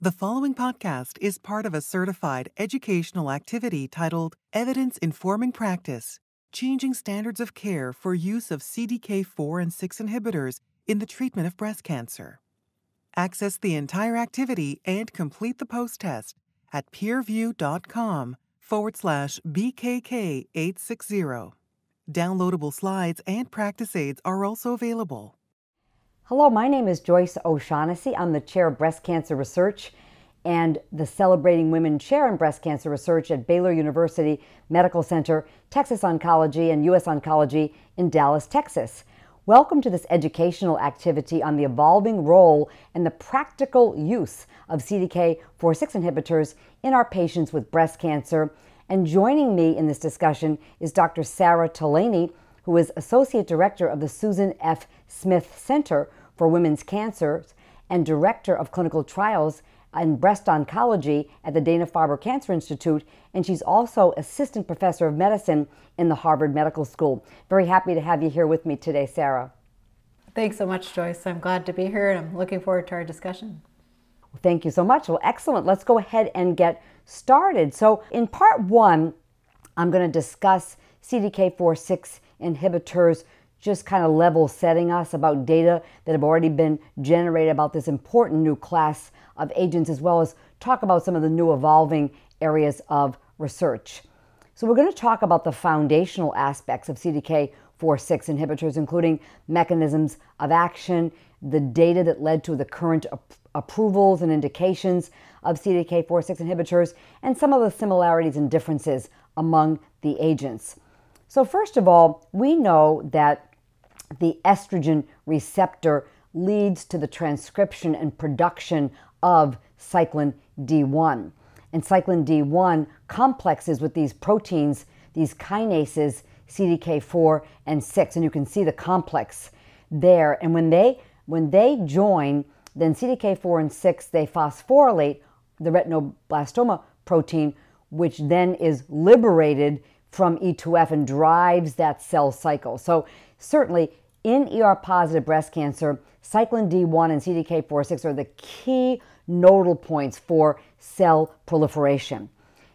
The following podcast is part of a certified educational activity titled Evidence Informing Practice Changing Standards of Care for Use of CDK4 and 6 Inhibitors in the Treatment of Breast Cancer. Access the entire activity and complete the post test at peerview.com forward slash BKK860. Downloadable slides and practice aids are also available. Hello, my name is Joyce O'Shaughnessy. I'm the Chair of Breast Cancer Research and the Celebrating Women Chair in Breast Cancer Research at Baylor University Medical Center, Texas Oncology, and U.S. Oncology in Dallas, Texas. Welcome to this educational activity on the evolving role and the practical use of CDK4/6 inhibitors in our patients with breast cancer. And joining me in this discussion is Dr. Sara Tolaney, who is Associate Director of the Susan F. Smith Center for Women's Cancers and Director of Clinical Trials in Breast Oncology at the Dana Farber Cancer Institute, and she's also Assistant Professor of Medicine in the Harvard Medical School. Very happy to have you here with me today, Sara. Thanks so much, Joyce. I'm glad to be here and I'm looking forward to our discussion. Thank you so much. Well, excellent. Let's go ahead and get started. So, in part one, I'm going to discuss CDK4/6 inhibitors just kind of level setting us about data that have already been generated about this important new class of agents, as well as talk about some of the new evolving areas of research. So, we're going to talk about the foundational aspects of CDK4/6 inhibitors, including mechanisms of action, the data that led to the current ap- approvals and indications of CDK4/6 inhibitors, and some of the similarities and differences among the agents. So, first of all, we know that the estrogen receptor leads to the transcription and production of cyclin D1. And cyclin D1 complexes with these proteins, these kinases, CDK4 and 6, and you can see the complex there. And when they when they join, then CDK4 and 6 they phosphorylate the retinoblastoma protein, which then is liberated from E2F and drives that cell cycle. So certainly in ER positive breast cancer, cyclin D1 and CDK4/6 are the key nodal points for cell proliferation.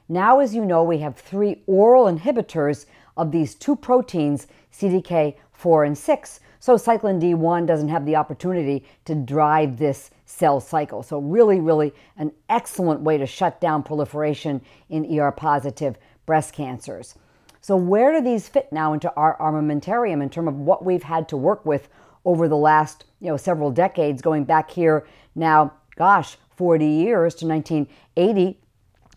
Now, as you know, we have three oral inhibitors of these two proteins, CDK4 and 6. So, cyclin D1 doesn't have the opportunity to drive this cell cycle. So, really, really an excellent way to shut down proliferation in ER positive breast cancers. So, where do these fit now into our armamentarium in terms of what we've had to work with over the last you know several decades, going back here now, gosh, 40 years to 1980?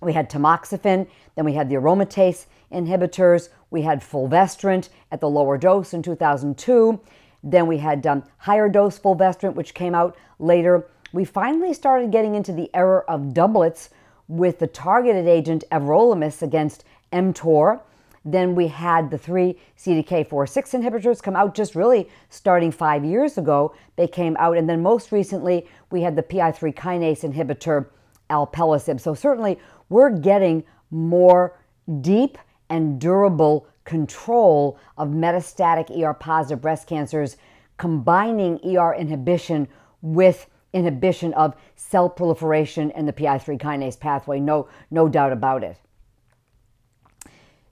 We had tamoxifen, then we had the aromatase inhibitors, we had fulvestrant at the lower dose in 2002, then we had um, higher dose fulvestrant, which came out later. We finally started getting into the era of doublets with the targeted agent everolimus against mTOR. Then we had the three CDK4/6 inhibitors come out just really starting five years ago. They came out, and then most recently we had the PI3 kinase inhibitor alpelisib. So certainly we're getting more deep and durable control of metastatic ER positive breast cancers, combining ER inhibition with inhibition of cell proliferation and the PI3 kinase pathway. No, no doubt about it.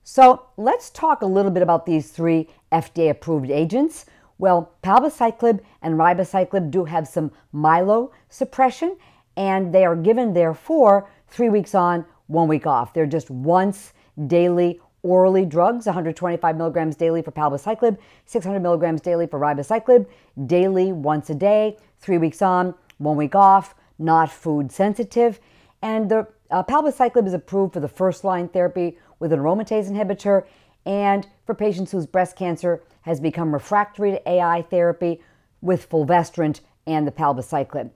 So let's talk a little bit about these three FDA approved agents. Well, palbociclib and ribociclib do have some myelosuppression, and they are given therefore three weeks on, one week off. They're just once daily orally drugs 125 milligrams daily for palbociclib, 600 milligrams daily for ribociclib, daily once a day, three weeks on, one week off, not food sensitive. And the uh, palbociclib is approved for the first line therapy with an aromatase inhibitor and for patients whose breast cancer has become refractory to AI therapy with fulvestrant and the palbociclib.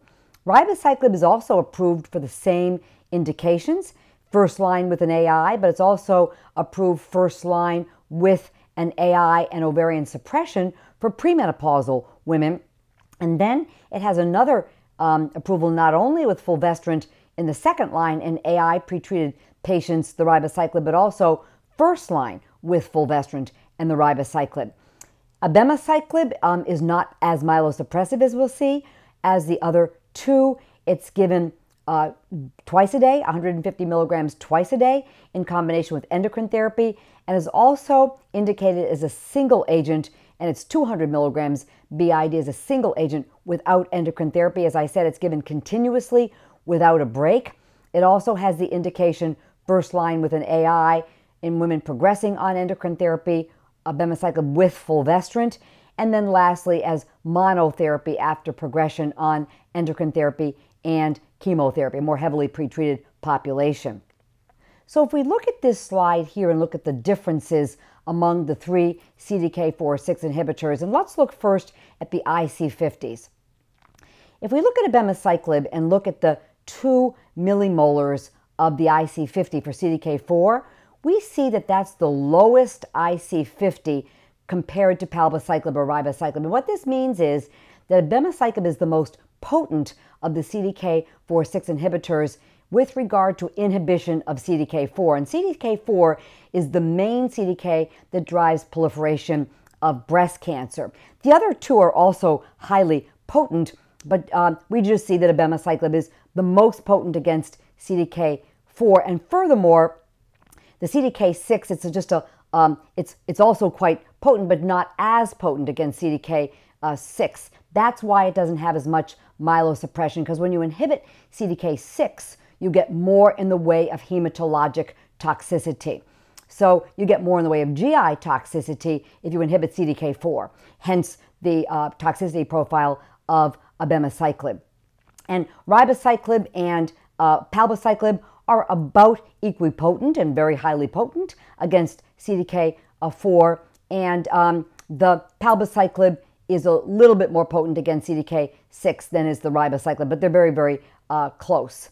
Ribociclib is also approved for the same indications, first line with an AI, but it's also approved first line with an AI and ovarian suppression for premenopausal women. And then it has another um, approval not only with fulvestrant in the second line in AI pretreated patients the ribociclib, but also first line with fulvestrant and the ribociclib. Abemaciclib um, is not as myelosuppressive as we'll see as the other two. It's given uh, twice a day, 150 milligrams twice a day in combination with endocrine therapy, and is also indicated as a single agent, and it's 200 milligrams BID as a single agent without endocrine therapy. As I said, it's given continuously without a break. It also has the indication first line with an AI in women progressing on endocrine therapy, abemaciclib with fulvestrant, and then lastly as monotherapy after progression on endocrine therapy and chemotherapy, a more heavily pretreated population. So if we look at this slide here and look at the differences among the three CDK4/6 inhibitors, and let's look first at the IC50s. If we look at abemaciclib and look at the 2 millimolars of the IC50 for CDK4, we see that that's the lowest IC50 compared to palbociclib or ribociclib. And what this means is that abemaciclib is the most potent of the CDK4/6 inhibitors with regard to inhibition of CDK4. And CDK4 is the main CDK that drives proliferation of breast cancer. The other two are also highly potent, but um, we just see that abemaciclib is the most potent against CDK4. And furthermore, the CDK6, it's just a, um, it's, it's also quite potent, but not as potent against CDK6. Uh, That's why it doesn't have as much myelosuppression, because when you inhibit CDK6, you get more in the way of hematologic toxicity. So you get more in the way of GI toxicity if you inhibit CDK4, hence the uh, toxicity profile of abemaciclib. And ribociclib and uh, palbociclib are about equipotent and very highly potent against CDK4, and um, the palbociclib is a little bit more potent against CDK6 than is the ribociclib, but they're very, very uh, close.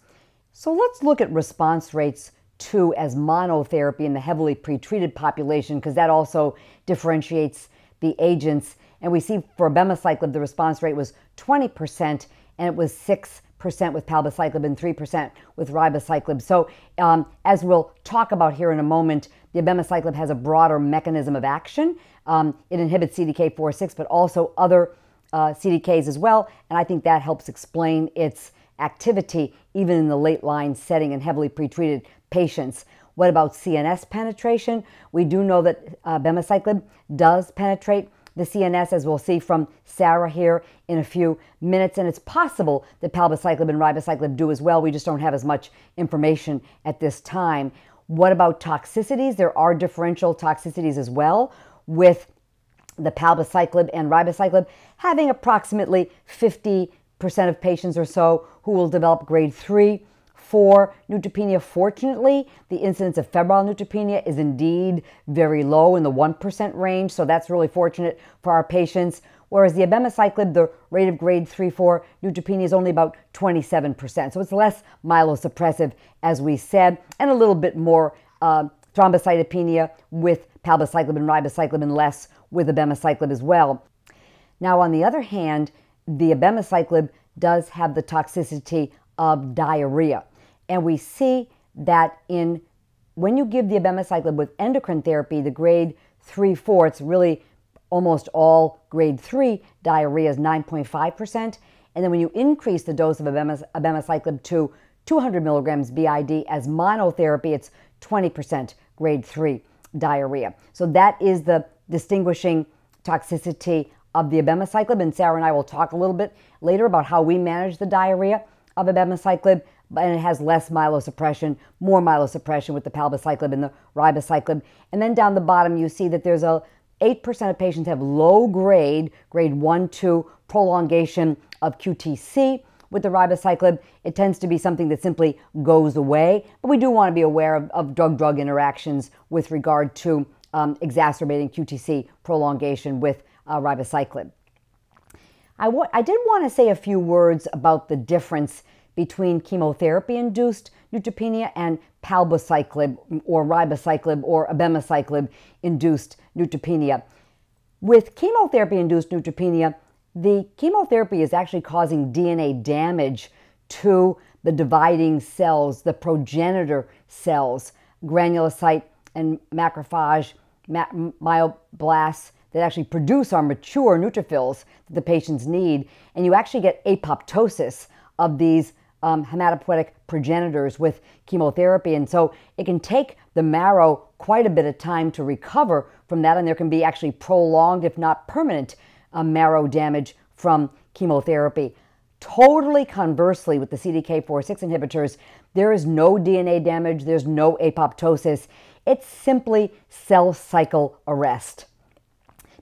So let's look at response rates too as monotherapy in the heavily pretreated population because that also differentiates the agents. And we see for abemaciclib, the response rate was 20% and it was 6% with palbociclib and 3% with ribociclib. So um, as we'll talk about here in a moment, the abemaciclib has a broader mechanism of action. Um, it inhibits CDK4/6, but also other uh, CDKs as well. And I think that helps explain its activity even in the late line setting in heavily pretreated patients. What about CNS penetration? We do know that uh, abemaciclib does penetrate the CNS, as we'll see from Sara here in a few minutes. And it's possible that palbociclib and ribociclib do as well. We just don't have as much information at this time. What about toxicities? There are differential toxicities as well with the palbociclib and ribociclib having approximately 50 percent of patients or so who will develop grade 3 4 neutropenia. Fortunately, the incidence of febrile neutropenia is indeed very low in the 1% range, so that's really fortunate for our patients. Whereas the abemaciclib, the rate of grade 3 4 neutropenia is only about 27%. So it's less myelosuppressive, as we said, and a little bit more uh, thrombocytopenia with palbociclib and ribociclib and less with abemaciclib as well. Now, on the other hand, the abemaciclib does have the toxicity of diarrhea. And we see that in when you give the abemaciclib with endocrine therapy, the grade 3 4, it's really almost all grade 3 diarrhea is 9.5%. And then when you increase the dose of abemaciclib to 200 milligrams BID as monotherapy, it's 20% grade 3 diarrhea. So that is the distinguishing toxicity of the abemaciclib, and Sara and I will talk a little bit later about how we manage the diarrhea of abemaciclib, and it has less myelosuppression, more myelosuppression with the palbociclib and the ribociclib. And then down the bottom, you see that there's a 8% of patients have low grade, grade 1, 2 prolongation of QTC. With the ribociclib, it tends to be something that simply goes away, but we do want to be aware of drug drug interactions with regard to um, exacerbating QTC prolongation with uh, ribociclib. I, I did want to say a few words about the difference between chemotherapy induced neutropenia and palbociclib or ribociclib or abemaciclib induced neutropenia. With chemotherapy induced neutropenia, the chemotherapy is actually causing DNA damage to the dividing cells, the progenitor cells, granulocyte and macrophage, ma- myoblasts, that actually produce our mature neutrophils that the patients need. And you actually get apoptosis of these um, hematopoietic progenitors with chemotherapy. And so it can take the marrow quite a bit of time to recover from that. And there can be actually prolonged, if not permanent, uh, marrow damage from chemotherapy. Totally conversely, with the CDK4 6 inhibitors, there is no DNA damage, there's no apoptosis. It's simply cell cycle arrest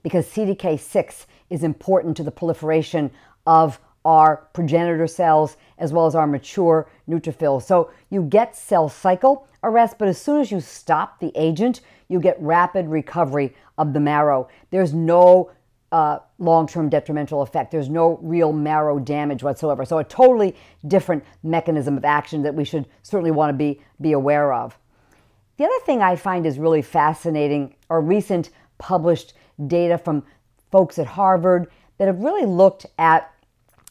because CDK6 is important to the proliferation of our progenitor cells as well as our mature neutrophils. So you get cell cycle arrest, but as soon as you stop the agent, you get rapid recovery of the marrow. There's no uh, long term detrimental effect. There's no real marrow damage whatsoever. So, a totally different mechanism of action that we should certainly want to be, be aware of. The other thing I find is really fascinating are recent published data from folks at Harvard that have really looked at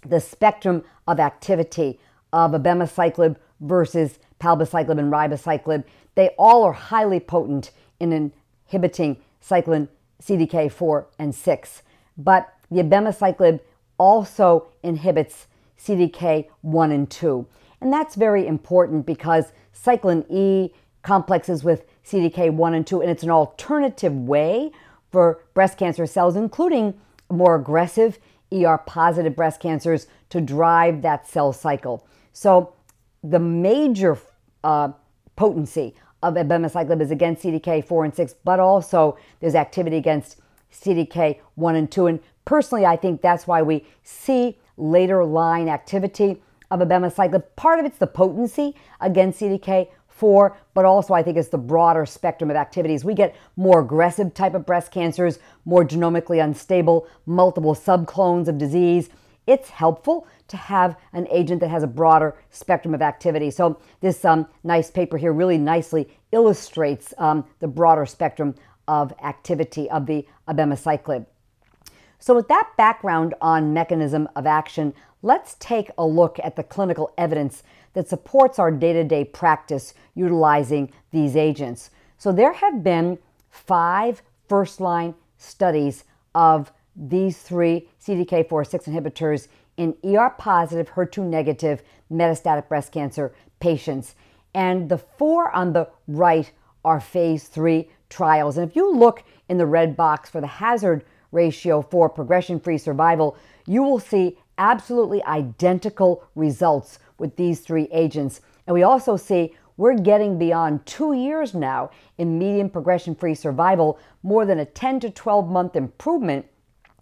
the spectrum of activity of abemaciclib versus palbociclib and ribociclib. They all are highly potent in inhibiting cyclin CDK4 and 6. But the abemaciclib also inhibits CDK1 and 2. And that's very important because cyclin E complexes with CDK1 and 2, and it's an alternative way for breast cancer cells, including more aggressive ER positive breast cancers, to drive that cell cycle. So, the major uh, potency of abemaciclib is against CDK4 and 6, but also there's activity against CDK1 and 2. And personally, I think that's why we see later line activity of abemaciclib. Part of it's the potency against CDK4, but also I think it's the broader spectrum of activities. We get more aggressive type of breast cancers, more genomically unstable, multiple subclones of disease. It's helpful to have an agent that has a broader spectrum of activity. So this um, nice paper here really nicely illustrates um, the broader spectrum of activity of the abemaciclib. So with that background on mechanism of action, let's take a look at the clinical evidence that supports our day-to-day practice utilizing these agents. So there have been five first-line studies of these three CDK4/6 inhibitors in ER positive, HER2 negative metastatic breast cancer patients. And the four on the right are phase three trials. And if you look in the red box for the hazard ratio for progression free survival, you will see absolutely identical results with these three agents. And we also see we're getting beyond two years now in median progression free survival, more than a 10 to 12 month improvement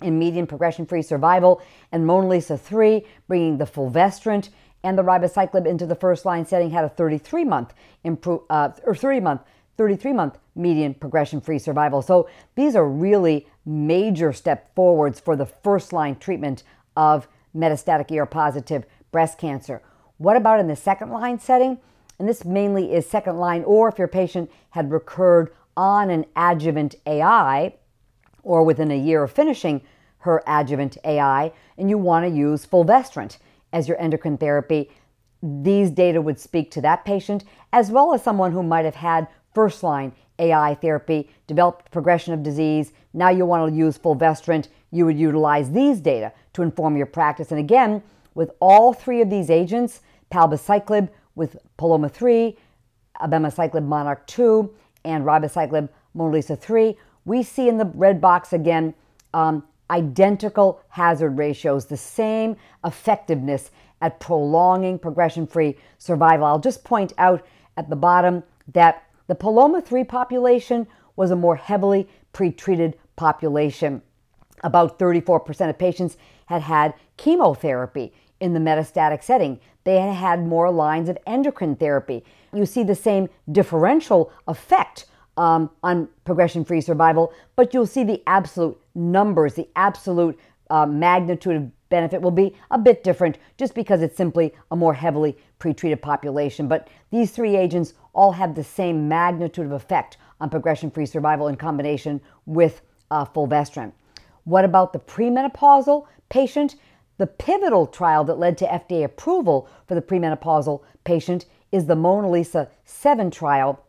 in median progression free survival, and MONALEESA 3 bringing the fulvestrant and the ribociclib into the first line setting had a 33 month improve uh, or 30 month 33 month median progression free survival. So these are really major step forwards for the first line treatment of metastatic ER positive breast cancer. What about in the second line setting? And this mainly is second line, or if your patient had recurred on an adjuvant AI or within a year of finishing her adjuvant AI, and you want to use fulvestrant as your endocrine therapy. These data would speak to that patient as well as someone who might have had first line AI therapy, developed progression of disease. Now you want to use fulvestrant. You would utilize these data to inform your practice. And again, with all three of these agents, palbociclib with Paloma 3, abemaciclib Monarch 2, and ribociclib MONALEESA 3, we see in the red box again um, identical hazard ratios, the same effectiveness at prolonging progression free survival. I'll just point out at the bottom that the Paloma 3 population was a more heavily pretreated population. About 34% of patients had had chemotherapy in the metastatic setting. They had had more lines of endocrine therapy. You see the same differential effect um, on progression free survival, but you'll see the absolute numbers, the absolute uh, magnitude of benefit will be a bit different just because it's simply a more heavily pretreated population. But these three agents all have the same magnitude of effect on progression free survival in combination with uh, fulvestrant. What about the premenopausal patient? The pivotal trial that led to FDA approval for the premenopausal patient is the MONALEESA 7 trial,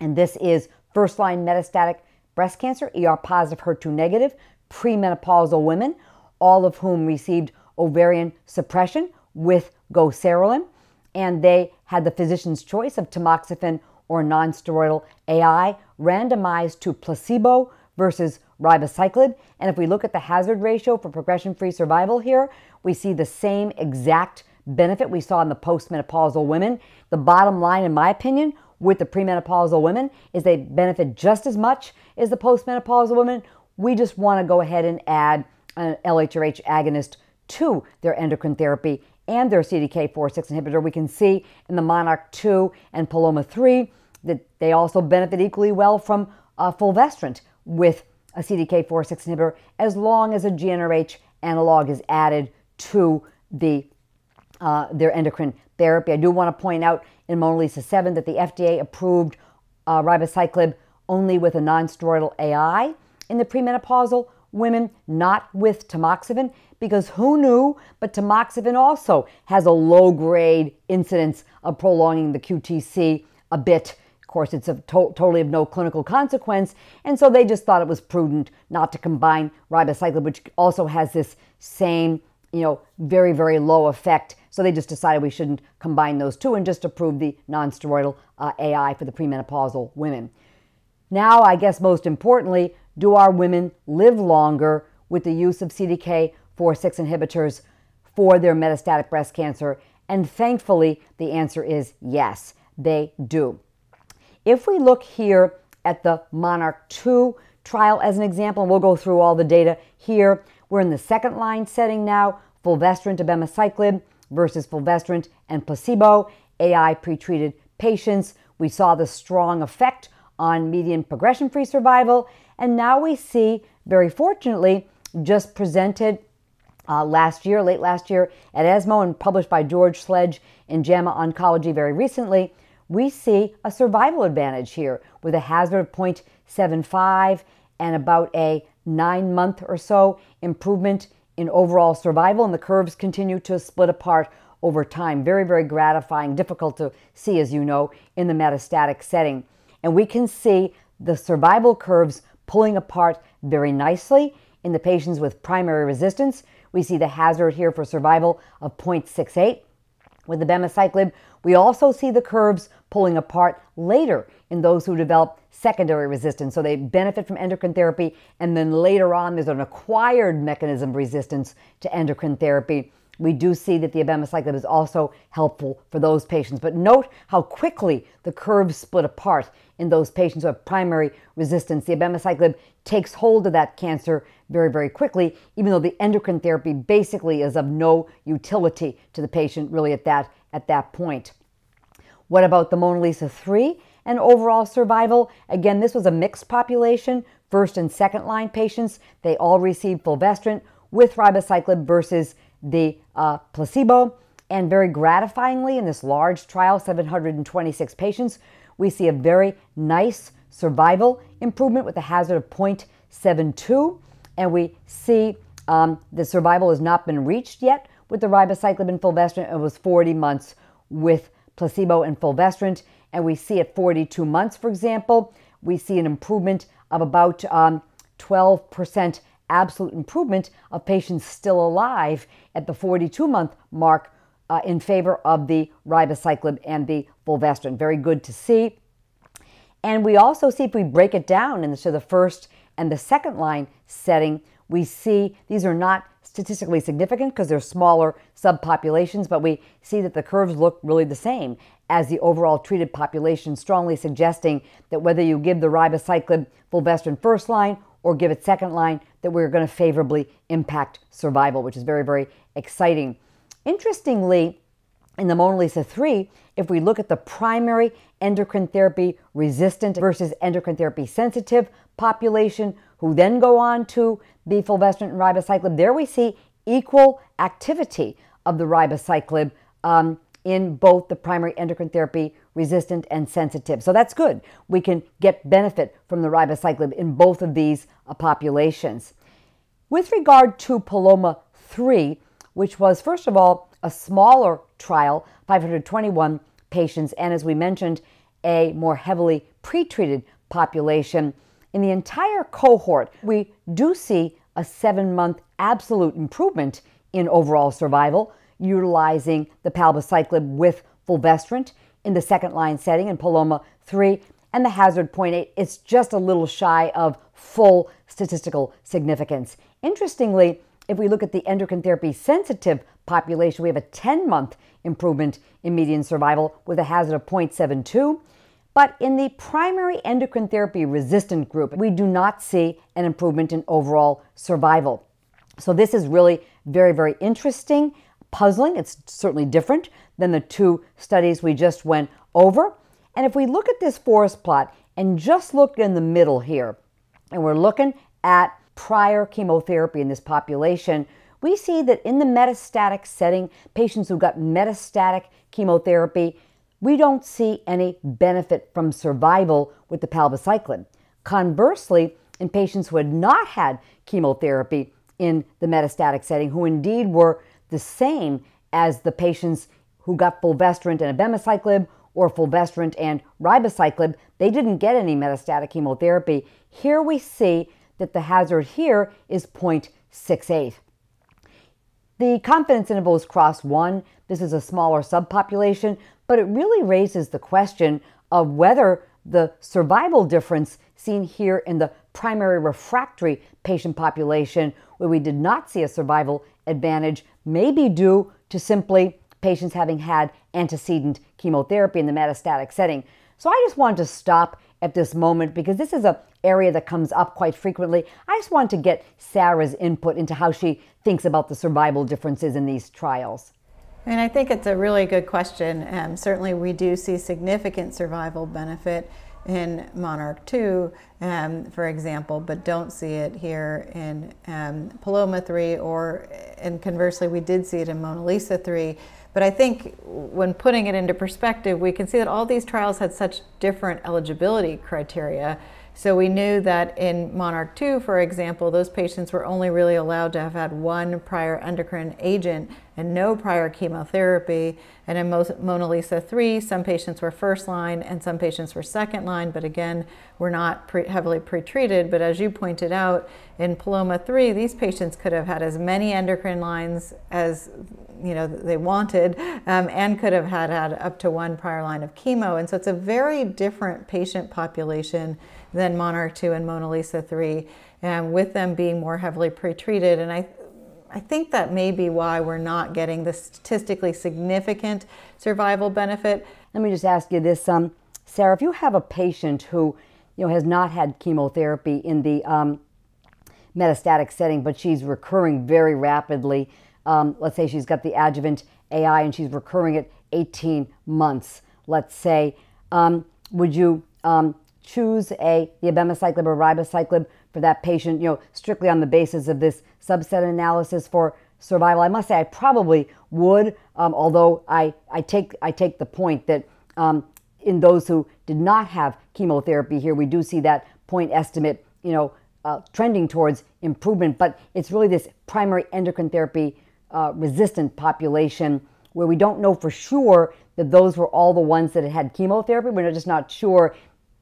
and this is first line metastatic breast cancer, ER positive, HER2 negative, premenopausal women, all of whom received ovarian suppression with goserelin, and they had the physician's choice of tamoxifen or nonsteroidal AI randomized to placebo versus ribociclib. And if we look at the hazard ratio for progression free survival here, we see the same exact benefit we saw in the postmenopausal women. The bottom line, in my opinion, with the premenopausal women is they benefit just as much as the postmenopausal women. We just want to go ahead and add an LHRH agonist to their endocrine therapy and their CDK4/6 inhibitor. We can see in the Monarch 2 and Paloma 3 that they also benefit equally well from uh, fulvestrant with a CDK4/6 inhibitor as long as a GnRH analog is added to the uh, their endocrine therapy. I do want to point out in MONALEESA 7 that the FDA approved uh, ribociclib only with a nonsteroidal AI in the premenopausal women, not with tamoxifen, because who knew? But tamoxifen also has a low grade incidence of prolonging the QTC a bit. Of course, it's to- totally of no clinical consequence, and so they just thought it was prudent not to combine ribociclib, which also has this same, you know, very, very low effect. So they just decided we shouldn't combine those two and just approve the nonsteroidal uh, AI for the premenopausal women. Now, I guess most importantly, do our women live longer with the use of CDK4/6 inhibitors for their metastatic breast cancer? And thankfully, the answer is yes, they do. If we look here at the Monarch 2 trial as an example, and we'll go through all the data here, we're in the second line setting now fulvestrant abemaciclib versus fulvestrant and placebo, AI pretreated patients. We saw the strong effect on median progression free survival and now we see, very fortunately, just presented uh, last year, late last year at ESMO and published by George Sledge in JAMA Oncology very recently, we see a survival advantage here with a hazard of 0.75 and about a nine month or so improvement in overall survival. And the curves continue to split apart over time. Very, very gratifying, difficult to see, as you know, in the metastatic setting. And we can see the survival curves pulling apart very nicely in the patients with primary resistance. We see the hazard here for survival of 0.68 with the abemaciclib. We also see the curves pulling apart later in those who develop secondary resistance. So they benefit from endocrine therapy, and then later on, there's an acquired mechanism of resistance to endocrine therapy we do see that the abemaciclib is also helpful for those patients. But note how quickly the curves split apart in those patients who have primary resistance. The abemaciclib takes hold of that cancer very, very quickly, even though the endocrine therapy basically is of no utility to the patient really at that, at that point. What about the MONALEESA 3 and overall survival? Again, this was a mixed population, first and second line patients. They all received fulvestrant with ribociclib versus the uh, placebo. And very gratifyingly, in this large trial, 726 patients, we see a very nice survival improvement with a hazard of 0.72. And we see um, the survival has not been reached yet with the ribociclib and fulvestrant. It was 40 months with placebo and fulvestrant. And we see at 42 months, for example, we see an improvement of about um, 12% absolute improvement of patients still alive at the 42 month mark uh, in favor of the ribociclib and the fulvestrant. Very good to see. And we also see if we break it down into the first and the second line setting, we see these are not statistically significant because they're smaller subpopulations, but we see that the curves look really the same as the overall treated population, strongly suggesting that whether you give the ribociclib fulvestrant first line or give it second line, that we're going to favorably impact survival, which is very, very exciting. Interestingly, in the MONALEESA 3, if we look at the primary endocrine therapy resistant versus endocrine therapy sensitive population, who then go on to the fulvestrant and ribociclib, there we see equal activity of the ribociclib um, in both the primary endocrine therapy resistant and sensitive. So that's good. We can get benefit from the ribociclib in both of these uh, populations. With regard to Paloma 3, which was, first of all, a smaller trial, 521 patients, and as we mentioned, a more heavily pretreated population. in the entire cohort, we do see a seven month absolute improvement in overall survival utilizing the palbociclib with fulvestrant in the second line setting in Paloma 3, and the hazard 0.8 is just a little shy of full statistical significance. Interestingly, if we look at the endocrine therapy sensitive population, we have a 10 month improvement in median survival with a hazard of 0.72. But in the primary endocrine therapy resistant group, we do not see an improvement in overall survival. So, this is really very, very interesting, puzzling. It's certainly different than the two studies we just went over. And if we look at this forest plot and just look in the middle here, and we're looking at prior chemotherapy in this population, we see that in the metastatic setting, patients who got metastatic chemotherapy, we don't see any benefit from survival with the palbociclib. Conversely, in patients who had not had chemotherapy in the metastatic setting, who indeed were the same as the patients who got fulvestrant and abemaciclib or fulvestrant and ribociclib, they didn't get any metastatic chemotherapy. Here we see that the hazard here is 0.68. The confidence interval is cross 1. This is a smaller subpopulation, but it really raises the question of whether the survival difference seen here in the primary refractory patient population, where we did not see a survival advantage, may be due to simply patients having had antecedent chemotherapy in the metastatic setting. So I just wanted to stop at this moment because this is an area that comes up quite frequently. I just want to get Sara's input into how she thinks about the survival differences in these trials. And I think it's a really good question. Um, certainly, we do see significant survival benefit in Monarch 2, um, for example, but don't see it here in um, Paloma 3, or, and conversely, we did see it in MONALEESA 3. But I think when putting it into perspective, we can see that all these trials had such different eligibility criteria. So we knew that in Monarch 2, for example, those patients were only really allowed to have had one prior endocrine agent and no prior chemotherapy. And in MONALEESA 3, some patients were first line and some patients were second line, but again, were not pre heavily pretreated. But as you pointed out, in Paloma 3, these patients could have had as many endocrine lines as you know they wanted um, and could have had had up to one prior line of chemo and so it's a very different patient population than monarch 2 and MONALEESA 3 and with them being more heavily pretreated and i I think that may be why we're not getting the statistically significant survival benefit. Let me just ask you this, um, Sara. If you have a patient who, you know, has not had chemotherapy in the um, metastatic setting, but she's recurring very rapidly, um, let's say she's got the adjuvant AI and she's recurring at 18 months, let's say, um, would you um, choose a the abemaciclib or ribociclib for that patient, you know, strictly on the basis of this subset analysis for survival? I must say I probably would, um, although I, I, take, I take the point that um, in those who did not have chemotherapy here, we do see that point estimate, you know, uh, trending towards improvement, but it's really this primary endocrine therapy uh, resistant population where we don't know for sure that those were all the ones that had had chemotherapy. We're just not sure.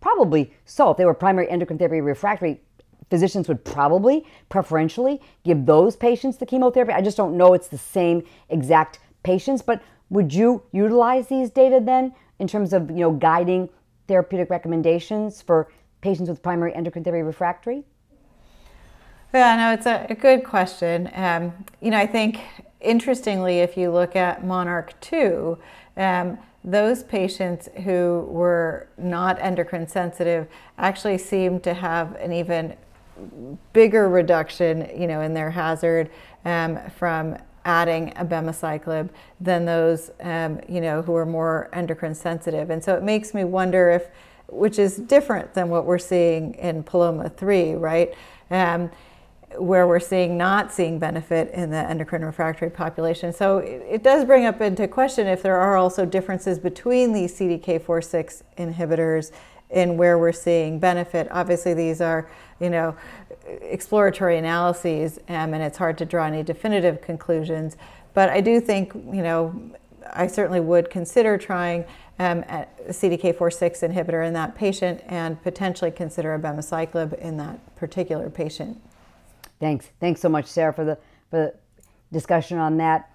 Probably so. If they were primary endocrine therapy refractory, physicians would probably preferentially give those patients the chemotherapy. I just don't know it's the same exact patients, but would you utilize these data then in terms of you know guiding therapeutic recommendations for patients with primary endocrine therapy refractory? Yeah, no, it's a, a good question. Um, you know, I think interestingly, if you look at Monarch 2, um, those patients who were not endocrine sensitive actually seemed to have an even bigger reduction, you know, in their hazard um, from adding abemaciclib than those, um, you know, who are more endocrine sensitive. And so it makes me wonder if, which is different than what we're seeing in Paloma 3, right? Um, where we're seeing not seeing benefit in the endocrine refractory population. So it, does bring up into question if there are also differences between these CDK4/6 inhibitors in where we're seeing benefit. Obviously, these are, you know, exploratory analyses, um, and it's hard to draw any definitive conclusions. But I do think, you know, I certainly would consider trying um, a CDK4/6 inhibitor in that patient and potentially consider abemaciclib in that particular patient. Thanks. Thanks so much, Sara, for the for the discussion on that.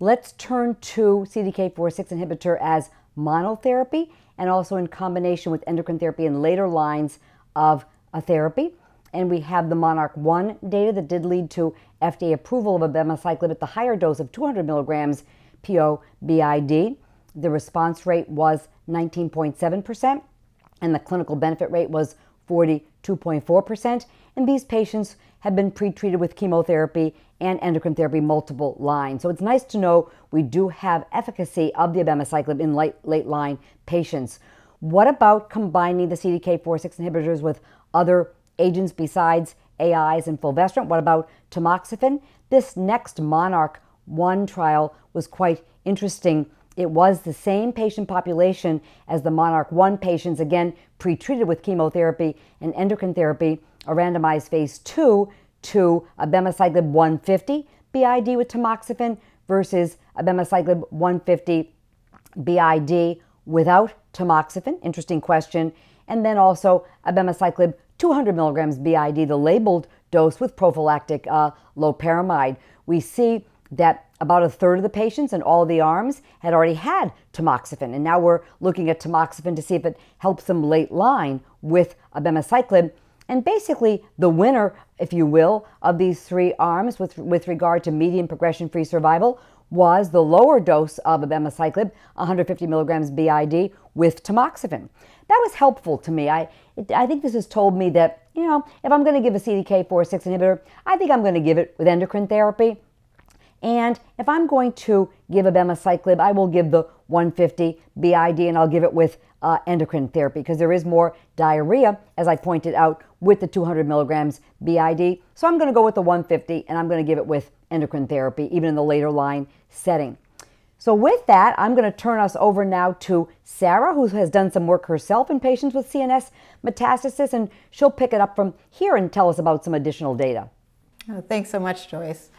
Let's turn to CDK4/6 inhibitor as monotherapy and also in combination with endocrine therapy in later lines of a therapy. And we have the Monarch 1 data that did lead to FDA approval of abemaciclib at the higher dose of 200 milligrams PO BID. The response rate was 19.7%, and the clinical benefit rate was 42.4%. And these patients have been pretreated with chemotherapy and endocrine therapy multiple lines. So it's nice to know we do have efficacy of the abemaciclib in late, late line patients. What about combining the CDK4/6 inhibitors with other agents besides AIs and fulvestrant? What about tamoxifen? This next Monarch 1 trial was quite interesting. It was the same patient population as the Monarch 1 patients, again, pretreated with chemotherapy and endocrine therapy, a randomized phase 2 to abemaciclib 150 BID with tamoxifen versus abemaciclib 150 BID without tamoxifen. Interesting question. And then also abemaciclib 200 milligrams BID, the labeled dose with prophylactic uh, loperamide. We see that about a third of the patients in all the arms had already had tamoxifen, and now we're looking at tamoxifen to see if it helps them late line with abemaciclib. And basically, the winner, if you will, of these three arms with, with regard to median progression free survival was the lower dose of abemaciclib, 150 milligrams BID, with tamoxifen. That was helpful to me. I, it, I think this has told me that, you know, if I'm going to give a CDK4-6 inhibitor, I think I'm going to give it with endocrine therapy. And if I'm going to give abemaciclib, I will give the 150 BID and I'll give it with uh, endocrine therapy because there is more diarrhea, as I pointed out, with the 200 milligrams BID. So I'm going to go with the 150 and I'm going to give it with endocrine therapy, even in the later line setting. So, with that, I'm going to turn us over now to Sara, who has done some work herself in patients with CNS metastasis, and she'll pick it up from here and tell us about some additional data. Oh, thanks so much, Joyce.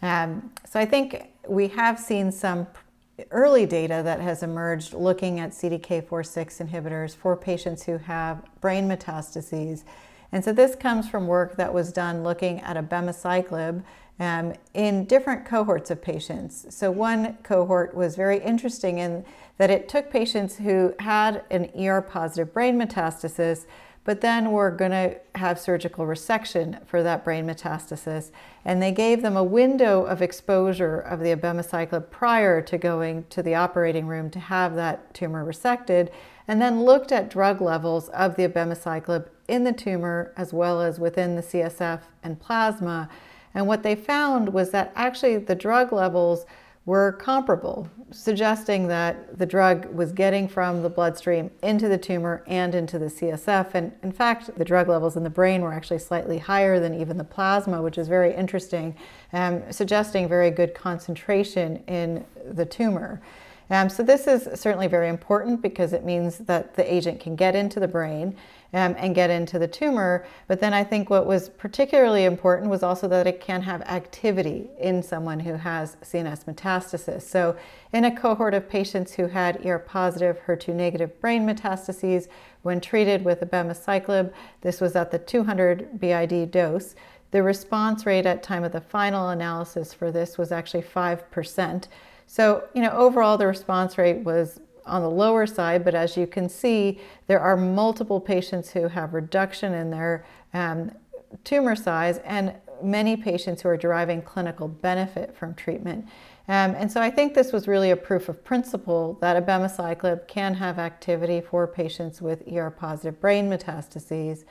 Um, so, I think we have seen some early data that has emerged looking at CDK4/6 inhibitors for patients who have brain metastases. And so this comes from work that was done looking at abemaciclib um, in different cohorts of patients. So one cohort was very interesting in that it took patients who had an ER positive brain metastasis, but then we're going to have surgical resection for that brain metastasis. And they gave them a window of exposure of the abemaciclib prior to going to the operating room to have that tumor resected, and then looked at drug levels of the abemaciclib in the tumor as well as within the CSF and plasma and what they found was that actually the drug levels were comparable, suggesting that the drug was getting from the bloodstream into the tumor and into the CSF. And in fact, the drug levels in the brain were actually slightly higher than even the plasma, which is very interesting, um, suggesting very good concentration in the tumor. Um, so this is certainly very important because it means that the agent can get into the brain um, and get into the tumor. But then I think what was particularly important was also that it can have activity in someone who has CNS metastasis. So in a cohort of patients who had ER positive, HER2 negative brain metastases, when treated with abemaciclib, this was at the 200 BID dose. The response rate at time of the final analysis for this was actually 5%. So, you know, overall the response rate was on the lower side, but as you can see, there are multiple patients who have reduction in their um, tumor size and many patients who are deriving clinical benefit from treatment. Um, and so I think this was really a proof of principle that abemaciclib can have activity for patients with ER positive brain metastases.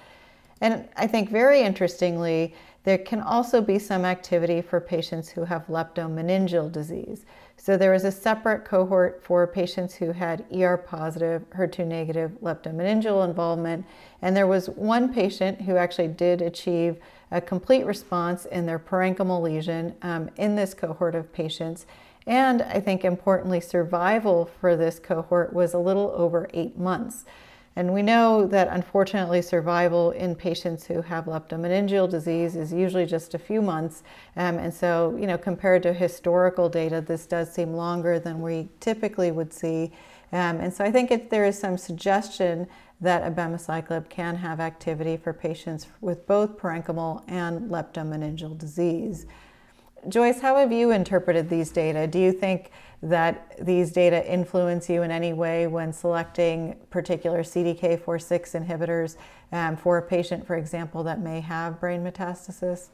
And I think very interestingly, there can also be some activity for patients who have leptomeningeal disease. So there was a separate cohort for patients who had ER positive, HER2 negative leptomeningeal involvement. And there was one patient who actually did achieve a complete response in their parenchymal lesion um, in this cohort of patients. And I think importantly, survival for this cohort was a little over eight months. And we know that unfortunately, survival in patients who have leptomeningeal disease is usually just a few months. Um, and so, you know, compared to historical data, this does seem longer than we typically would see. Um, and so I think if there is some suggestion that abemaciclib can have activity for patients with both parenchymal and leptomeningeal disease. Joyce, how have you interpreted these data? Do you think that these data influence you in any way when selecting particular CDK4/6 inhibitors um, for a patient, for example, that may have brain metastasis?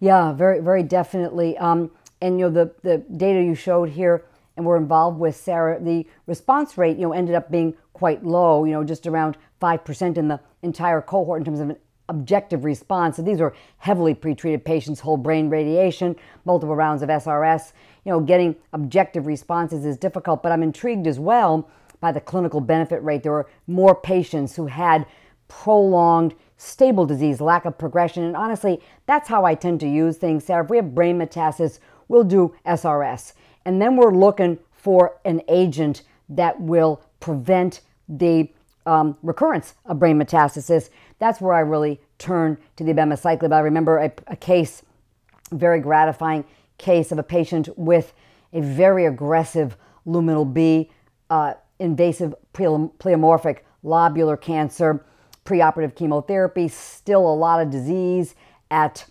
Yeah, very, very definitely. Um, and you know, the the data you showed here and were involved with Sara, the response rate, you know, ended up being quite low. You know, just around five percent in the entire cohort in terms of an objective response. So these were heavily pretreated patients, whole brain radiation, multiple rounds of SRS. You know, getting objective responses is difficult, but I'm intrigued as well by the clinical benefit rate. There were more patients who had prolonged stable disease, lack of progression. And honestly, that's how I tend to use things. Sara, if we have brain metastasis, we'll do SRS. And then we're looking for an agent that will prevent the um, recurrence of brain metastasis. That's where I really turn to the abemaciclib. I remember a, a case, very gratifying case of a patient with a very aggressive luminal B uh, invasive pleomorphic lobular cancer, preoperative chemotherapy, still a lot of disease at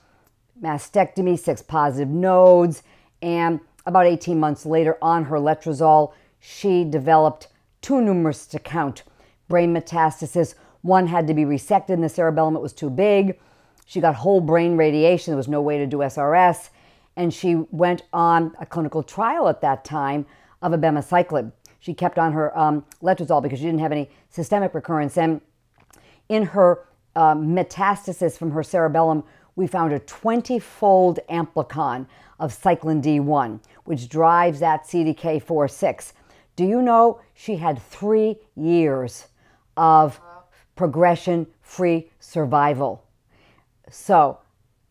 mastectomy, six positive nodes, and about 18 months later on her letrozole, she developed too numerous to count brain metastasis. One had to be resected in the cerebellum, it was too big. She got whole brain radiation, there was no way to do SRS. And she went on a clinical trial at that time of abemaciclib. She kept on her um, letrozole because she didn't have any systemic recurrence. And in her uh, metastasis from her cerebellum, we found a 20 fold amplicon of cyclin D1, which drives that CDK4 Do you know she had three years of progression free survival? So,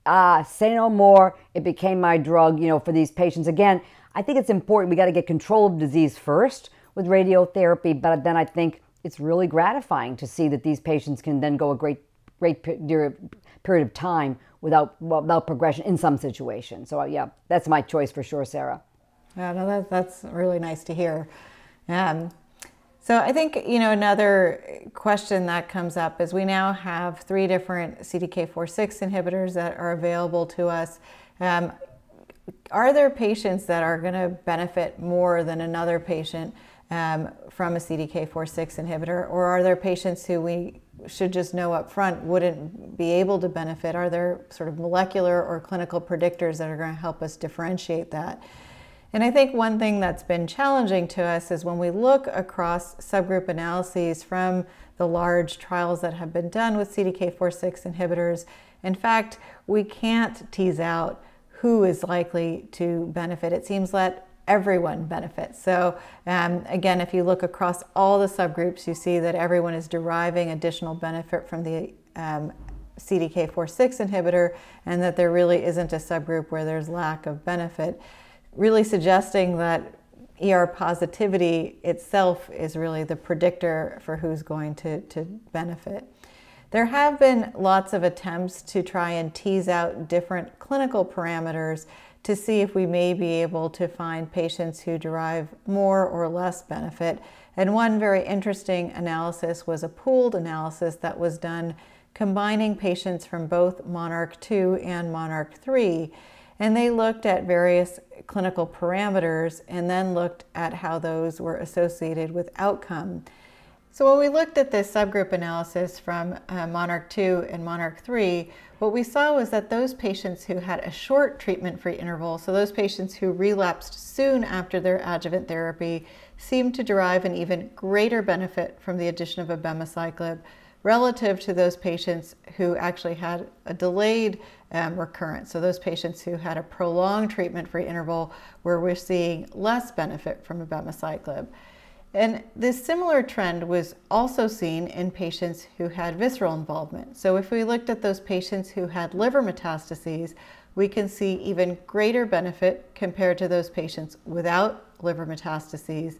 uh, say no more. It became my drug, you know, for these patients. Again, I think it's important. We got to get control of disease first with radiotherapy, but then I think it's really gratifying to see that these patients can then go a great, great period of time without without progression in some situations. So yeah, that's my choice for sure, Sara. Yeah, no, that, that's really nice to hear. Um, so I think you know another question that comes up is we now have three different CDK4/6 inhibitors that are available to us. Um, are there patients that are going to benefit more than another patient um, from a CDK4/6 inhibitor, or are there patients who we should just know up front wouldn't be able to benefit? Are there sort of molecular or clinical predictors that are going to help us differentiate that? And I think one thing that's been challenging to us is when we look across subgroup analyses from the large trials that have been done with CDK4/6 inhibitors, in fact, we can't tease out who is likely to benefit. It seems that everyone benefits. So um, again, if you look across all the subgroups, you see that everyone is deriving additional benefit from the um, CDK4/6 inhibitor, and that there really isn't a subgroup where there's lack of benefit, really suggesting that ER positivity itself is really the predictor for who's going to, to benefit. There have been lots of attempts to try and tease out different clinical parameters to see if we may be able to find patients who derive more or less benefit. And one very interesting analysis was a pooled analysis that was done combining patients from both Monarch 2 and Monarch 3. And they looked at various clinical parameters and then looked at how those were associated with outcome. So when we looked at this subgroup analysis from uh, Monarch 2 and Monarch 3, what we saw was that those patients who had a short treatment-free interval, so those patients who relapsed soon after their adjuvant therapy, seemed to derive an even greater benefit from the addition of abemaciclib relative to those patients who actually had a delayed um, recurrence. So those patients who had a prolonged treatment-free interval where we're seeing less benefit from abemaciclib. And this similar trend was also seen in patients who had visceral involvement. So if we looked at those patients who had liver metastases, we can see even greater benefit compared to those patients without liver metastases.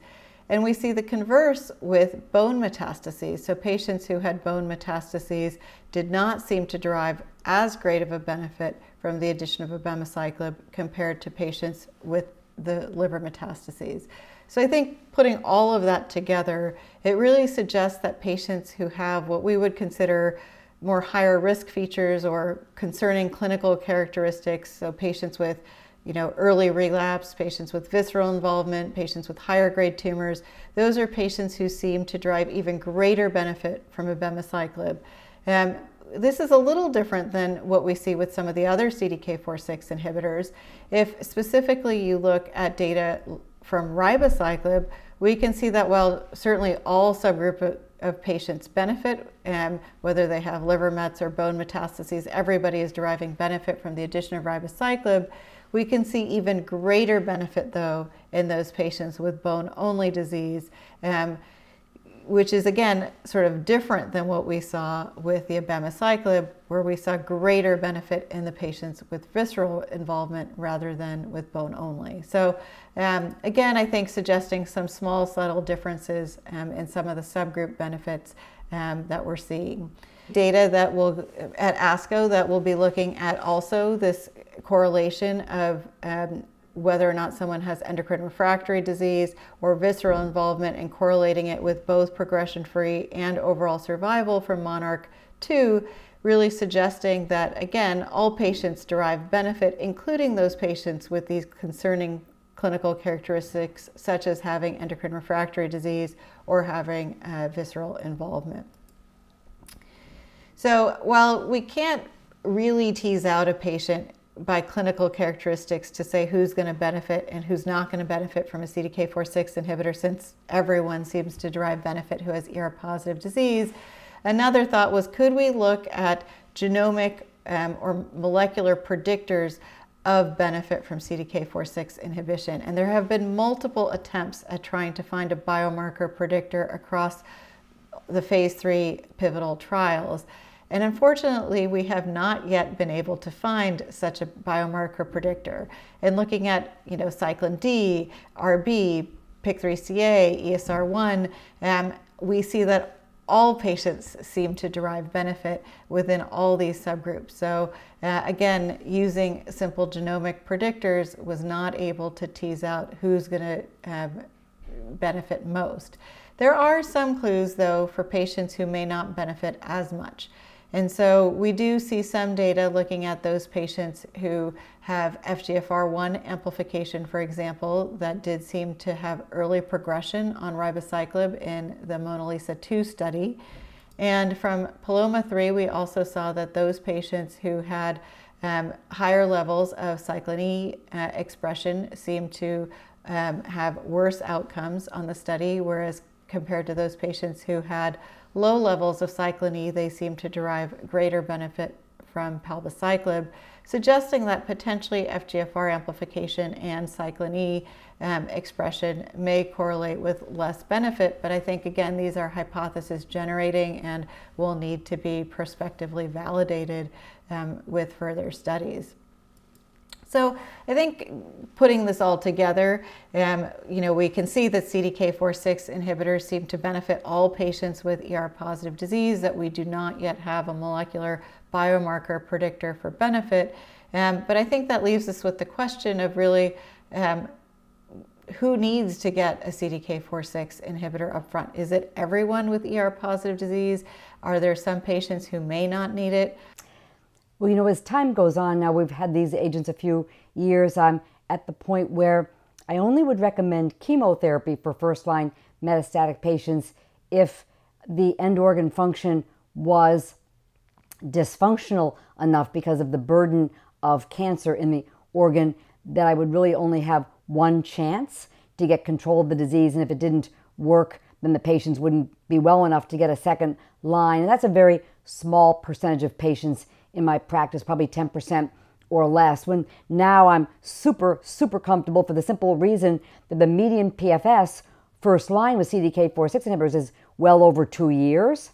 And we see the converse with bone metastases. So, patients who had bone metastases did not seem to derive as great of a benefit from the addition of abemaciclib compared to patients with the liver metastases. So I think putting all of that together, it really suggests that patients who have what we would consider more higher risk features or concerning clinical characteristics, so patients with you know, early relapse, patients with visceral involvement, patients with higher grade tumors, those are patients who seem to derive even greater benefit from abemaciclib. Um, this is a little different than what we see with some of the other CDK4/6 inhibitors. If specifically you look at data from ribociclib, we can see that while certainly all subgroup of, of patients benefit, um, whether they have liver mets or bone metastases, everybody is deriving benefit from the addition of ribociclib. We can see even greater benefit though in those patients with bone-only disease. Um, which is again sort of different than what we saw with the abemaciclib, where we saw greater benefit in the patients with visceral involvement rather than with bone only. So um, again, I think suggesting some small subtle differences um, in some of the subgroup benefits um, that we're seeing. Data that will at ASCO that will be looking at also this correlation of um, whether or not someone has endocrine refractory disease or visceral involvement and correlating it with both progression free and overall survival from Monarch 2, really suggesting that, again, all patients derive benefit, including those patients with these concerning clinical characteristics, such as having endocrine refractory disease or having uh, visceral involvement. So while we can't really tease out a patient by clinical characteristics to say who's going to benefit and who's not going to benefit from a CDK4/6 inhibitor since everyone seems to derive benefit who has ER positive disease. Another thought was could we look at genomic um, or molecular predictors of benefit from CDK4/6 inhibition? And there have been multiple attempts at trying to find a biomarker predictor across the phase 3 pivotal trials. And unfortunately, we have not yet been able to find such a biomarker predictor. And looking at, you know, cyclin D, RB, PIK3CA, ESR1, um, we see that all patients seem to derive benefit within all these subgroups. So uh, again, using simple genomic predictors was not able to tease out who's going to uh, benefit most. There are some clues, though, for patients who may not benefit as much. And so we do see some data looking at those patients who have FGFR1 amplification, for example, that did seem to have early progression on ribociclib in the MONALEESA 2 study. And from Paloma 3, we also saw that those patients who had um, higher levels of cyclin E uh, expression seemed to um, have worse outcomes on the study, whereas compared to those patients who had low levels of cyclin E, they seem to derive greater benefit from palbociclib, suggesting that potentially FGFR amplification and cyclin E um, expression may correlate with less benefit. But I think, again, these are hypothesis generating and will need to be prospectively validated um, with further studies. So I think putting this all together, um, you know, we can see that CDK4/6 inhibitors seem to benefit all patients with ER-positive disease. That we do not yet have a molecular biomarker predictor for benefit. Um, but I think that leaves us with the question of really um, who needs to get a CDK4/6 inhibitor up front? Is it everyone with ER-positive disease? Are there some patients who may not need it? Well, you know, as time goes on, now we've had these agents a few years, I'm at the point where I only would recommend chemotherapy for first line metastatic patients if the end organ function was dysfunctional enough because of the burden of cancer in the organ that I would really only have one chance to get control of the disease. And if it didn't work, then the patients wouldn't be well enough to get a second line. And that's a very small percentage of patients in my practice, probably 10% or less. When now I'm super, super comfortable for the simple reason that the median PFS first line with CDK4/6 inhibitors is well over two years.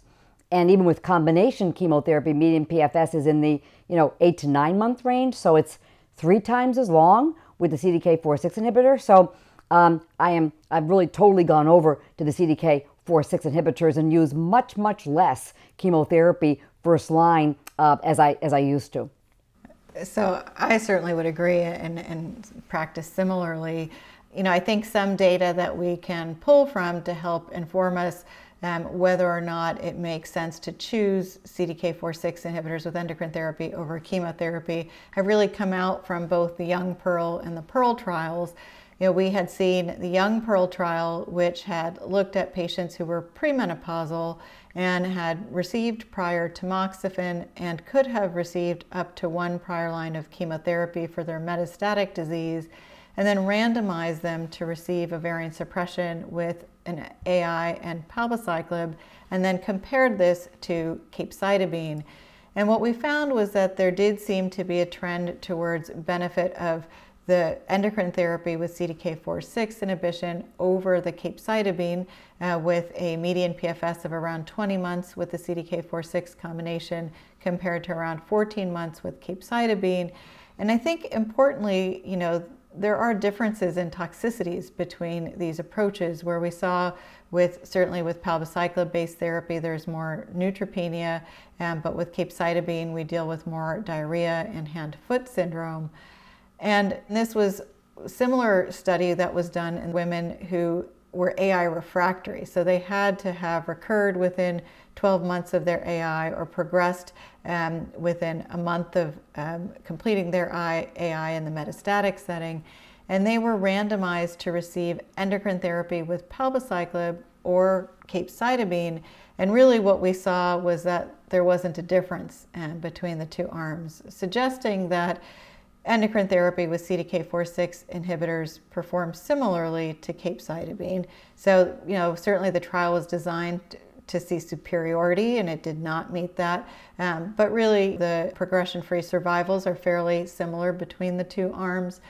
And even with combination chemotherapy, median PFS is in the you know eight to nine month range. So it's three times as long with the CDK4/6 inhibitor. So um, I am I've really totally gone over to the CDK 4/6 inhibitors and use much much less chemotherapy first line uh, as I as I used to. So I certainly would agree and, and practice similarly. You know, I think some data that we can pull from to help inform us um, whether or not it makes sense to choose CDK4/6 inhibitors with endocrine therapy over chemotherapy have really come out from both the Young Pearl and the Pearl trials. You know, we had seen the Young Pearl trial, which had looked at patients who were premenopausal and had received prior tamoxifen and could have received up to one prior line of chemotherapy for their metastatic disease, and then randomized them to receive ovarian suppression with an AI and palbociclib, and then compared this to capecitabine. And what we found was that there did seem to be a trend towards benefit of the endocrine therapy with CDK4/6 inhibition over the capecitabine, uh, with a median PFS of around 20 months with the CDK4/6 combination, compared to around 14 months with capecitabine. And I think importantly, you know, there are differences in toxicities between these approaches where we saw with certainly with palbociclib based therapy there's more neutropenia um, but with capecitabine we deal with more diarrhea and hand foot syndrome and this was a similar study that was done in women who were AI refractory. So they had to have recurred within 12 months of their AI or progressed um, within a month of um, completing their AI in the metastatic setting. And they were randomized to receive endocrine therapy with palbociclib or capecitabine. And really, what we saw was that there wasn't a difference um, between the two arms, suggesting that endocrine therapy with CDK4/6 inhibitors performs similarly to capecitabine. So, you know, certainly the trial was designed to see superiority, and it did not meet that. Um, but really, the progression-free survivals are fairly similar between the two arms.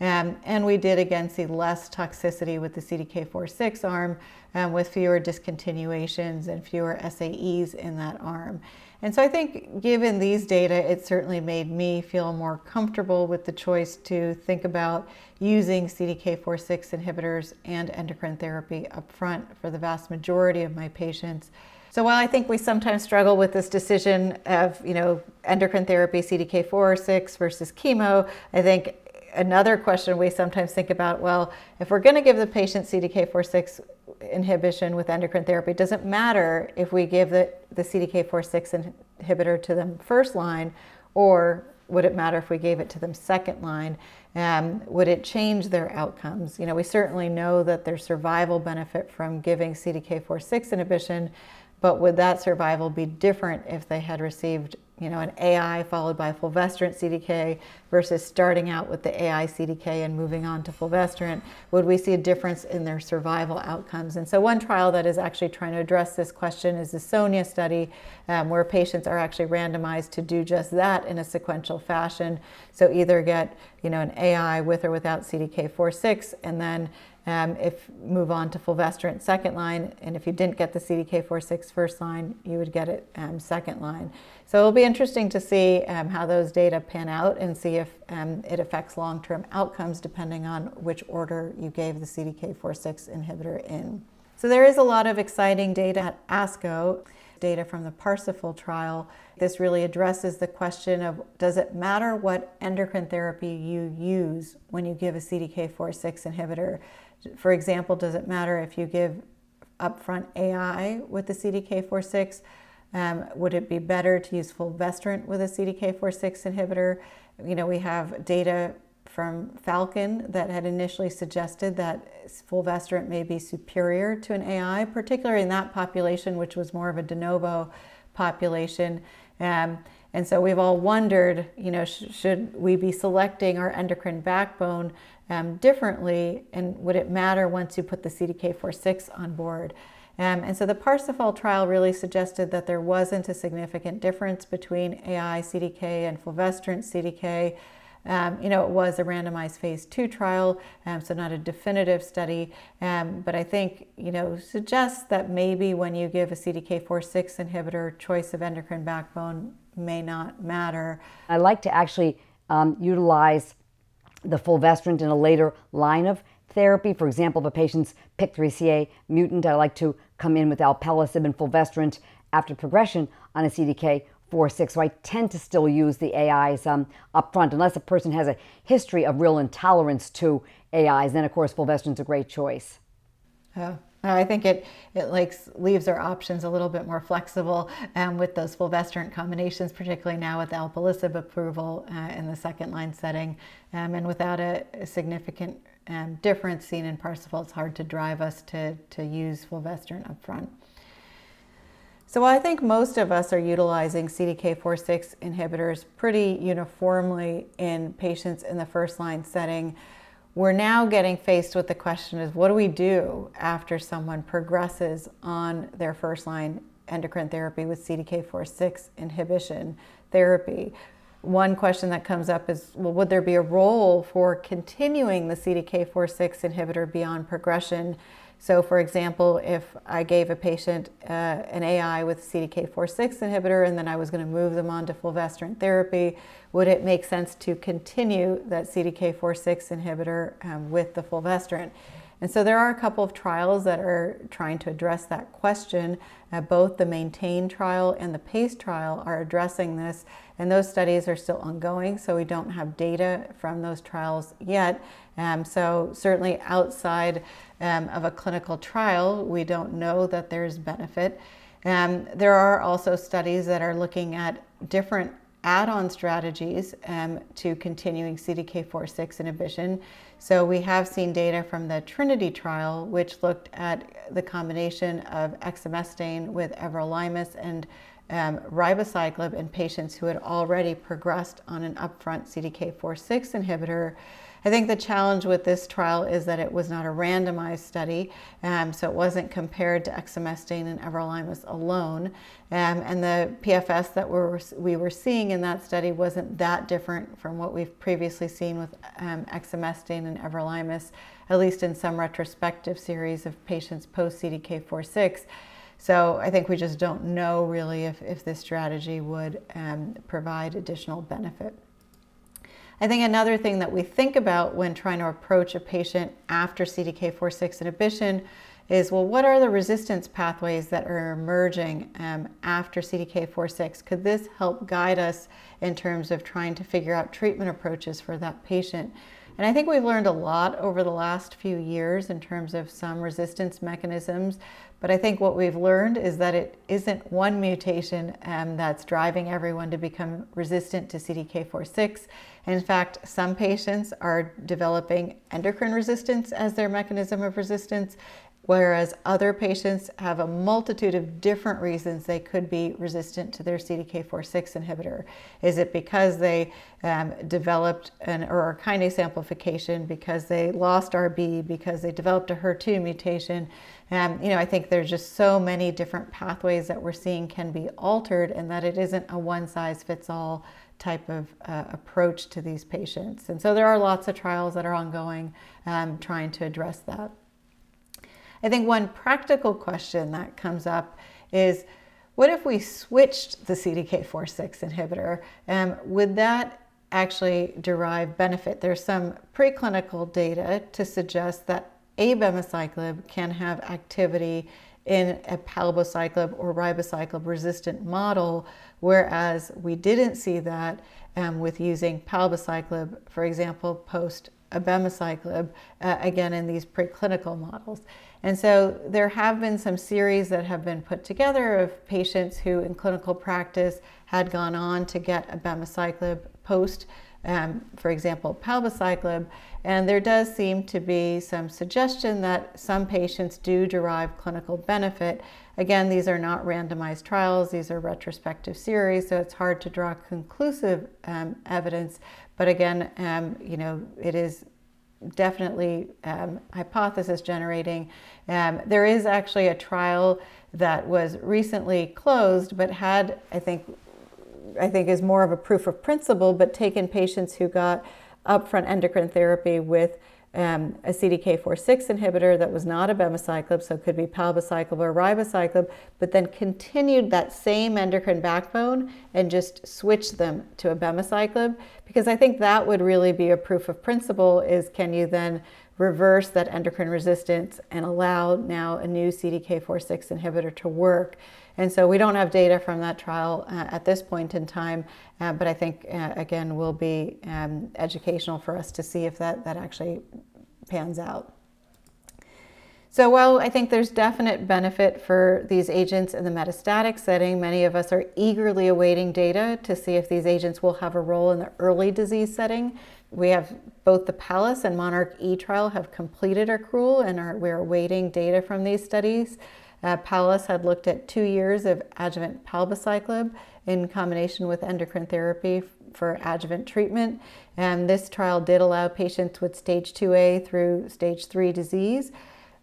Um, and we did again see less toxicity with the CDK4/6 arm, um, with fewer discontinuations and fewer SAEs in that arm. And so I think given these data, it certainly made me feel more comfortable with the choice to think about using CDK4/6 inhibitors and endocrine therapy up front for the vast majority of my patients. So while I think we sometimes struggle with this decision of, you know, endocrine therapy, CDK4/6 versus chemo, I think another question we sometimes think about, well, if we're going to give the patient CDK4/6 inhibition with endocrine therapy, does it matter if we give the, the CDK4/6 inhibitor to them first line, or would it matter if we gave it to them second line? Um, would it change their outcomes? You know, we certainly know that there's survival benefit from giving CDK4/6 inhibition, but would that survival be different if they had received you know, an AI followed by fulvestrant CDK versus starting out with the AI CDK and moving on to fulvestrant, would we see a difference in their survival outcomes? And so one trial that is actually trying to address this question is the SONIA study, um, where patients are actually randomized to do just that in a sequential fashion. So either get, you know, an AI with or without CDK4/6, and then um, if move on to fulvestrant second line, and if you didn't get the CDK4/6 first line, you would get it um, second line. So it'll be interesting to see um, how those data pan out and see if um, it affects long-term outcomes depending on which order you gave the CDK4/6 inhibitor in. So there is a lot of exciting data at ASCO, data from the Parsifal trial. This really addresses the question of does it matter what endocrine therapy you use when you give a CDK4/6 inhibitor? For example, does it matter if you give upfront AI with the CDK4/6? Um, would it be better to use fulvestrant with a CDK4/6 inhibitor? You know, we have data from Falcon that had initially suggested that fulvestrant may be superior to an AI, particularly in that population, which was more of a de novo population. Um, and so we've all wondered, you know, sh- should we be selecting our endocrine backbone um, differently? And would it matter once you put the CDK4/6 on board? Um, and so the Parsifal trial really suggested that there wasn't a significant difference between AI CDK and fulvestrant CDK. Um, you know, it was a randomized phase two trial, um, so not a definitive study. Um, but I think, you know, suggests that maybe when you give a CDK4/6 inhibitor, choice of endocrine backbone may not matter. I like to actually um, utilize the fulvestrant in a later line of therapy. For example, if a patient's PIK3CA mutant, I like to come in with alpelisib and fulvestrant after progression on a CDK4/6. So I tend to still use the AIs um, up front, unless a person has a history of real intolerance to AIs. Then, of course, fulvestrant's a great choice. Oh. I think it, it like leaves our options a little bit more flexible um, with those fulvestrant combinations, particularly now with alpelisib approval uh, in the second line setting. Um, and without a, a significant um, difference seen in Parsifal, it's hard to drive us to, to use fulvestrant up front. So I think most of us are utilizing CDK4/6 inhibitors pretty uniformly in patients in the first line setting we're now getting faced with the question is what do we do after someone progresses on their first line endocrine therapy with CDK4/6 inhibition therapy? One question that comes up is well, would there be a role for continuing the CDK4/6 inhibitor beyond progression? So, for example, if I gave a patient uh, an AI with CDK4/6 inhibitor and then I was going to move them on to fulvestrant therapy, would it make sense to continue that CDK4/6 inhibitor um, with the fulvestrant? And so there are a couple of trials that are trying to address that question. Uh, both the Maintain trial and the PACE trial are addressing this, and those studies are still ongoing, so we don't have data from those trials yet. Um, so certainly outside um, of a clinical trial, we don't know that there's benefit. Um, there are also studies that are looking at different add-on strategies um, to continuing CDK4/6 inhibition. So we have seen data from the Trinity trial, which looked at the combination of exemestane with everolimus and um, ribociclib in patients who had already progressed on an upfront CDK4/6 inhibitor. I think the challenge with this trial is that it was not a randomized study, um, so it wasn't compared to exemestane and everolimus alone. Um, and the PFS that we're, we were seeing in that study wasn't that different from what we've previously seen with um, exemestane and everolimus, at least in some retrospective series of patients post CDK4/6. So I think we just don't know really if, if this strategy would um, provide additional benefit. I think another thing that we think about when trying to approach a patient after CDK4/6 inhibition is well, what are the resistance pathways that are emerging um, after CDK4/6? Could this help guide us in terms of trying to figure out treatment approaches for that patient? And I think we've learned a lot over the last few years in terms of some resistance mechanisms. But I think what we've learned is that it isn't one mutation um, that's driving everyone to become resistant to CDK4/6. In fact, some patients are developing endocrine resistance as their mechanism of resistance, whereas other patients have a multitude of different reasons they could be resistant to their CDK4/6 inhibitor. Is it because they um, developed an Aurora kinase amplification, because they lost RB, because they developed a HER2 mutation? Um, you know, I think there's just so many different pathways that we're seeing can be altered, and that it isn't a one size fits all type of uh, approach to these patients. And so there are lots of trials that are ongoing um, trying to address that. I think one practical question that comes up is what if we switched the CDK4/6 inhibitor? Um, would that actually derive benefit? There's some preclinical data to suggest that abemaciclib can have activity in a palbociclib or ribociclib resistant model, whereas we didn't see that um, with using palbociclib, for example, post abemaciclib, uh, again in these preclinical models. And so there have been some series that have been put together of patients who in clinical practice had gone on to get abemaciclib post, um, for example, palbociclib. And there does seem to be some suggestion that some patients do derive clinical benefit. Again, these are not randomized trials, these are retrospective series, so it's hard to draw conclusive um, evidence. But again, um, you know, it is definitely um, hypothesis generating. Um, there is actually a trial that was recently closed, but had, I think, I think is more of a proof of principle, but taken patients who got upfront endocrine therapy with um, a CDK4/6 inhibitor that was not abemaciclib, so it could be palbociclib or ribociclib, but then continued that same endocrine backbone and just switched them to abemaciclib. because I think that would really be a proof of principle is can you then reverse that endocrine resistance and allow now a new CDK4/6 inhibitor to work. And so we don't have data from that trial uh, at this point in time, uh, but I think, uh, again, will be um, educational for us to see if that, that actually pans out. So while I think there's definite benefit for these agents in the metastatic setting, many of us are eagerly awaiting data to see if these agents will have a role in the early disease setting. We have both the PALLAS and MONARCH E trial have completed accrual and are, we're awaiting data from these studies. Uh, had looked at two years of adjuvant palbociclib in combination with endocrine therapy for adjuvant treatment. And this trial did allow patients with stage 2A through stage 3 disease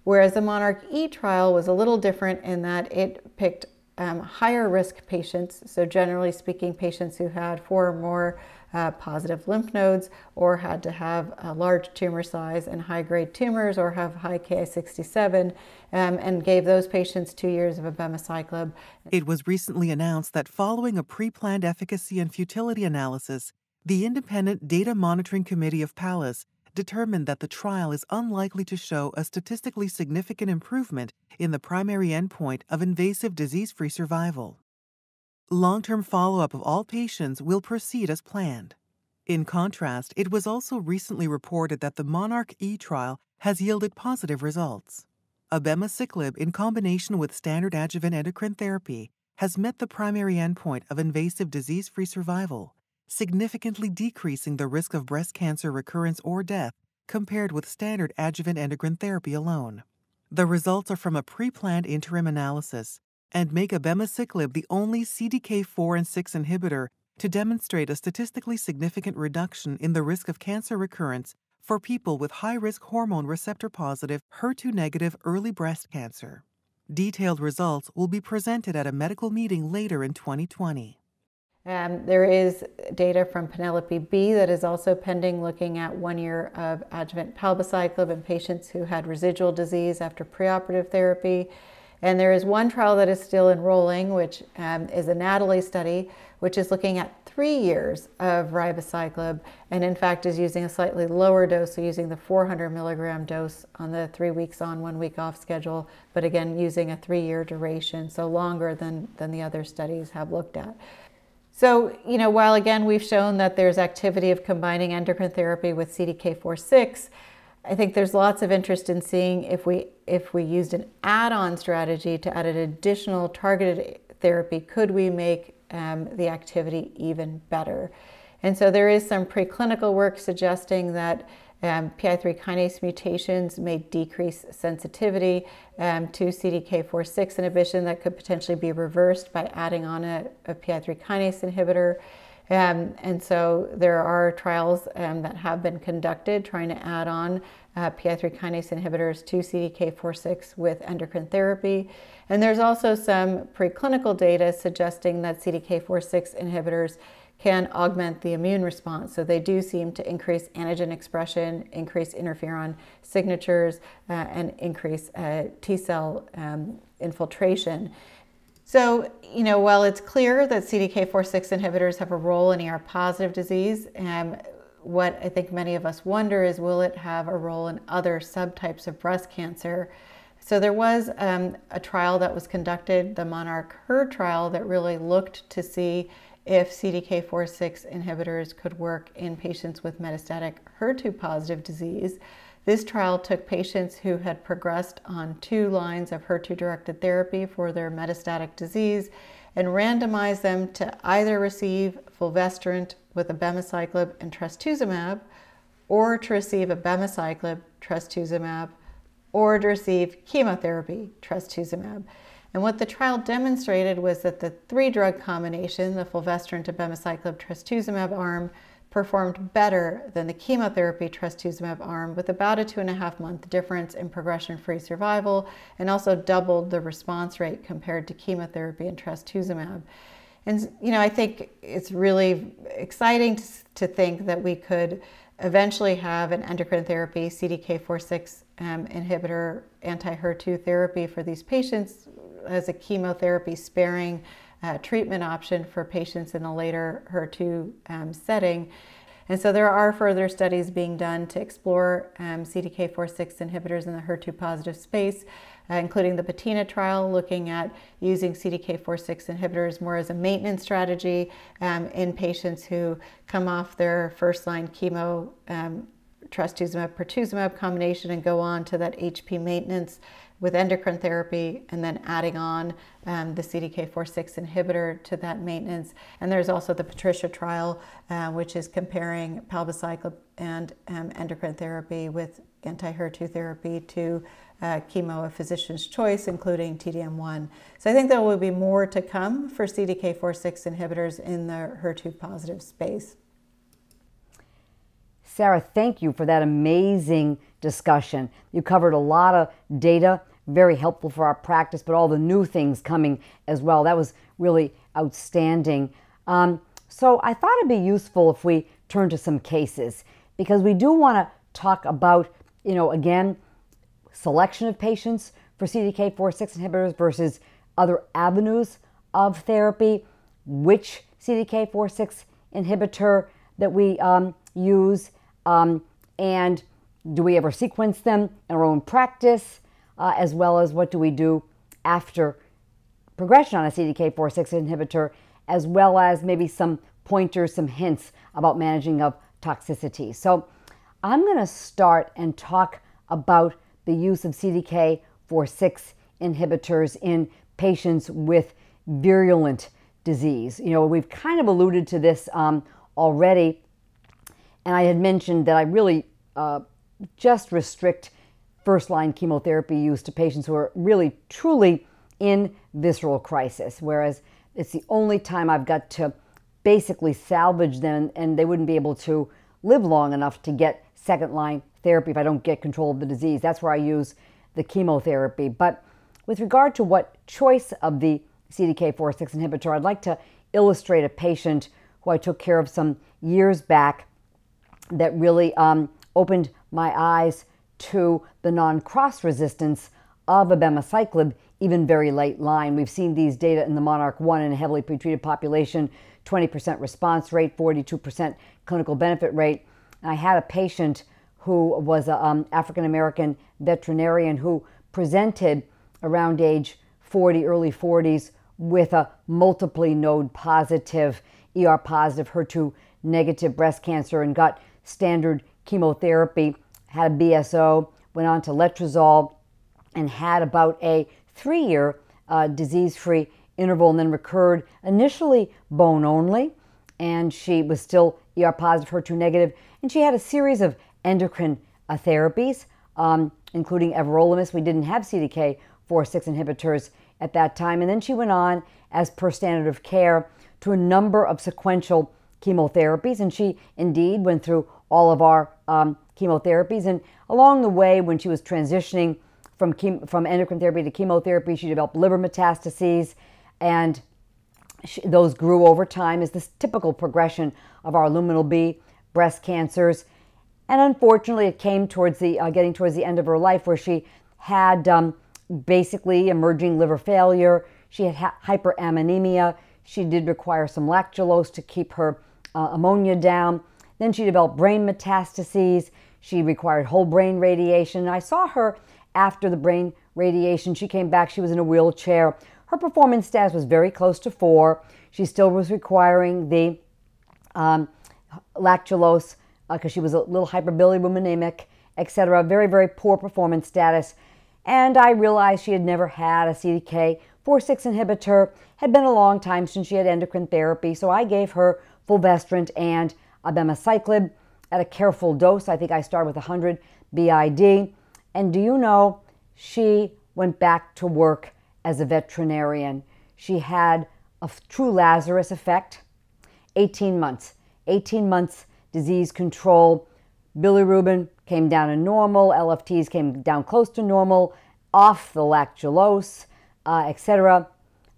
Whereas the Monarch E trial was a little different in that it picked um, higher risk patients, so generally speaking, patients who had four or more uh, positive lymph nodes or had to have a large tumor size and high grade tumors or have high Ki67 um, and gave those patients two years of abemaciclib. It was recently announced that following a pre planned efficacy and futility analysis, the Independent Data Monitoring Committee of PALLAS determined that the trial is unlikely to show a statistically significant improvement in the primary endpoint of invasive disease free survival. Long term follow up of all patients will proceed as planned. In contrast, it was also recently reported that the Monarch E trial has yielded positive results. Abemaciclib, in combination with standard adjuvant endocrine therapy, has met the primary endpoint of invasive disease free survival significantly decreasing the risk of breast cancer recurrence or death compared with standard adjuvant endocrine therapy alone. The results are from a pre planned interim analysis and make abemaciclib the only CDK4 and 6 inhibitor to demonstrate a statistically significant reduction in the risk of cancer recurrence for people with high risk hormone receptor positive, HER2 negative early breast cancer. Detailed results will be presented at a medical meeting later in 2020. Um, there is data from Penelope B that is also pending looking at one year of adjuvant palbociclib in patients who had residual disease after preoperative therapy. And there is one trial that is still enrolling, which um, is a NATALEE study, which is looking at three years of ribociclib, and in fact is using a slightly lower dose, so using the 400 milligram dose on the three weeks on, one week off schedule, but again using a three year duration, so longer than, than the other studies have looked at. So, you know, while again we've shown that there's activity of combining endocrine therapy with CDK4/6, I think there's lots of interest in seeing if we if we used an add-on strategy to add an additional targeted therapy, could we make um, the activity even better? And so there is some preclinical work suggesting that um, PI3 kinase mutations may decrease sensitivity um, to CDK4/6 inhibition that could potentially be reversed by adding on a, a PI3 kinase inhibitor. Um, and so there are trials um, that have been conducted trying to add on uh, PI3 kinase inhibitors to CDK4/6 with endocrine therapy. And there's also some preclinical data suggesting that CDK4/6 inhibitors can augment the immune response. So they do seem to increase antigen expression, increase interferon signatures, uh, and increase uh, T cell um, infiltration. So, you know, while it's clear that CDK4/6 inhibitors have a role in ER positive disease, um, what I think many of us wonder is will it have a role in other subtypes of breast cancer? So there was um, a trial that was conducted, the Monarch HER trial, that really looked to see if CDK4/6 inhibitors could work in patients with metastatic HER2 positive disease. This trial took patients who had progressed on two lines of HER2 directed therapy for their metastatic disease and randomized them to either receive fulvestrant with abemaciclib and trastuzumab or to receive abemaciclib, trastuzumab, or to receive chemotherapy, trastuzumab. And what the trial demonstrated was that the three drug combination, the fulvestrant, abemaciclib, trastuzumab arm, performed better than the chemotherapy trastuzumab arm with about a two and a half month difference in progression free survival and also doubled the response rate compared to chemotherapy and trastuzumab. And, you know, I think it's really exciting to, to think that we could eventually have an endocrine therapy, CDK4/6 um, inhibitor, anti-HER2 therapy for these patients as a chemotherapy sparing uh, treatment option for patients in the later HER2 um, setting. And so there are further studies being done to explore um, CDK4/6 inhibitors in the HER2 positive space, uh, including the PATINA trial, looking at using CDK4/6 inhibitors more as a maintenance strategy um, in patients who come off their first-line chemo um, trastuzumab pertuzumab combination and go on to that HP maintenance with endocrine therapy and then adding on um, the CDK4/6 inhibitor to that maintenance. And there's also the Patricia trial, uh, which is comparing palbociclib and um, endocrine therapy with anti-HER2 therapy to uh, chemo of physician's choice, including TDM1. So I think there will be more to come for CDK4/6 inhibitors in the HER2 positive space. Sara, thank you for that amazing discussion. You covered a lot of data, very helpful for our practice, but all the new things coming as well. That was really outstanding. Um, so I thought it'd be useful if we turn to some cases because we do want to talk about, you know, again, selection of patients for CDK4/6 inhibitors versus other avenues of therapy, which CDK4/6 inhibitor that we um, use um, and do we ever sequence them in our own practice, uh, as well as what do we do after progression on a CDK4/6 inhibitor, as well as maybe some pointers, some hints about managing of toxicity. So I'm going to start and talk about the use of CDK4/6 inhibitors in patients with virulent disease. You know, we've kind of alluded to this um, already and I had mentioned that I really uh, just restrict first line chemotherapy use to patients who are really truly in visceral crisis, whereas it's the only time I've got to basically salvage them and they wouldn't be able to live long enough to get second line therapy if I don't get control of the disease. That's where I use the chemotherapy. But with regard to what choice of the CDK4/6 inhibitor, I'd like to illustrate a patient who I took care of some years back that really um, opened my eyes to the non-cross resistance of abemaciclib, even very late line. We've seen these data in the Monarch 1 in a heavily pretreated population, 20% response rate, 42% clinical benefit rate. I had a patient who was an um, African American veterinarian who presented around age 40, early 40s, with a multiply node positive, ER positive, HER2 negative breast cancer and got standard chemotherapy, had a BSO, went on to letrozole, and had about a three year uh, disease free interval and then recurred initially bone only. And she was still ER positive, HER2 negative, and she had a series of endocrine uh, therapies, um, including everolimus. We didn't have CDK 4/6 inhibitors at that time. And then she went on, as per standard of care, to a number of sequential chemotherapies. And she indeed went through all of our um, chemotherapies. And along the way, when she was transitioning from, chem- from endocrine therapy to chemotherapy, she developed liver metastases, and she, those grew over time as this typical progression of our luminal B breast cancers. And unfortunately, it came towards the uh, getting towards the end of her life where she had um, basically emerging liver failure. She had ha- hyperammonemia. She did require some lactulose to keep her uh, ammonia down. Then she developed brain metastases. She required whole brain radiation. And I saw her after the brain radiation. She came back, she was in a wheelchair. Her performance status was very close to four. She still was requiring the um, lactulose because uh, she was a little hyperbilirubinemic, etc. Very, very poor performance status. And I realized she had never had a CDK 4/6 inhibitor. Had been a long time since she had endocrine therapy, so I gave her fulvestrant and abemaciclib at a careful dose. I think I started with 100 BID. And do you know, she went back to work as a veterinarian. She had a true Lazarus effect. 18 months. 18 months disease control. Bilirubin came down to normal. LFTs came down close to normal. Off the lactulose, uh, etc.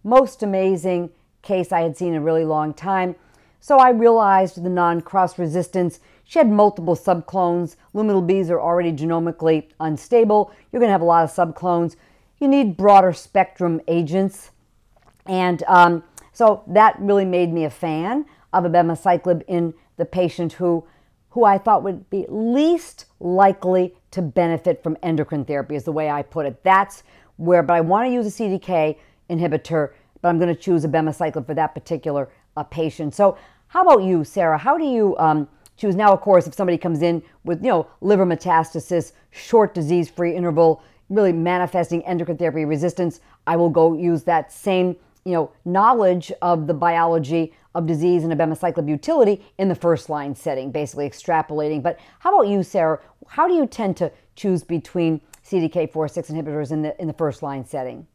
Most amazing case I had seen in a really long time. So I realized the non-cross resistance. She had multiple subclones. Luminal Bs are already genomically unstable. You're going to have a lot of subclones. You need broader spectrum agents. And um, so that really made me a fan of abemaciclib in the patient who who I thought would be least likely to benefit from endocrine therapy, is the way I put it. That's where, but I want to use a CDK inhibitor, but I'm going to choose abemaciclib for that particular uh, patient. So, how about you, Sara? How do you um, choose now? Of course, if somebody comes in with you know liver metastasis, short disease-free interval, really manifesting endocrine therapy resistance, I will go use that same you know knowledge of the biology of disease and abemaciclib utility in the first line setting, basically extrapolating. But how about you, Sara? How do you tend to choose between CDK4/6 inhibitors in the in the first line setting?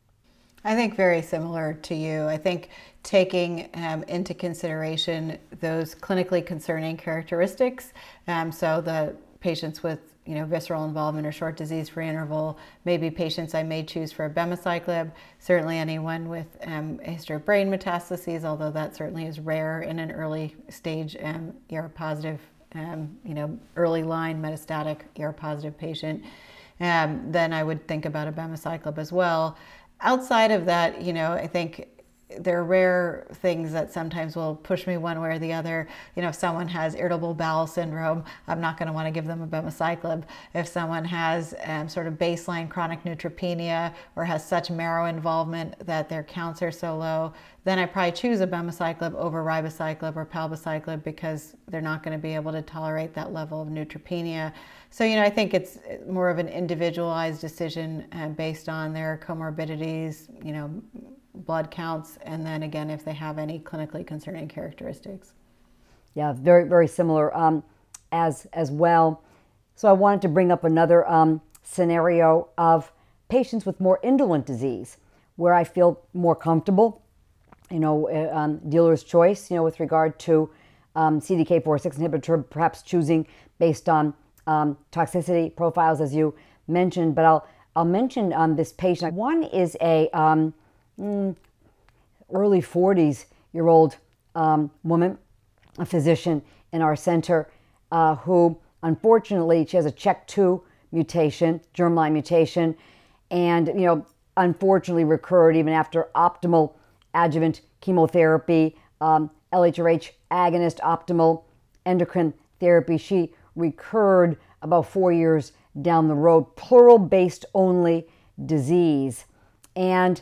I think very similar to you. I think taking um, into consideration those clinically concerning characteristics, um, so the patients with you know, visceral involvement or short disease-free interval, maybe patients I may choose for abemaciclib, certainly anyone with um, a history of brain metastases, although that certainly is rare in an early stage um, ER-positive, um, you know, early line metastatic ER-positive patient, um, then I would think about abemaciclib as well. Outside of that, you know, I think there are rare things that sometimes will push me one way or the other. You know, if someone has irritable bowel syndrome, I'm not going to want to give them a abemaciclib. If someone has um, sort of baseline chronic neutropenia or has such marrow involvement that their counts are so low, then I probably choose a abemaciclib over ribociclib or palbociclib because they're not going to be able to tolerate that level of neutropenia. So, you know, I think it's more of an individualized decision uh, based on their comorbidities, you know, blood counts, and then again, if they have any clinically concerning characteristics. Yeah, very, very similar um, as, as well. So I wanted to bring up another um, scenario of patients with more indolent disease where I feel more comfortable, you know, uh, um, dealer's choice, you know, with regard to um, CDK4/6 inhibitor, perhaps choosing based on um, toxicity profiles, as you mentioned. But I'll I'll mention um, this patient. One is a mm, early 40s year old um, woman, a physician in our center, uh, who unfortunately she has a CHEK2 mutation, germline mutation, and you know unfortunately recurred even after optimal adjuvant chemotherapy, um, LHRH agonist, optimal endocrine therapy. She recurred about four years down the road, pleural based only disease. And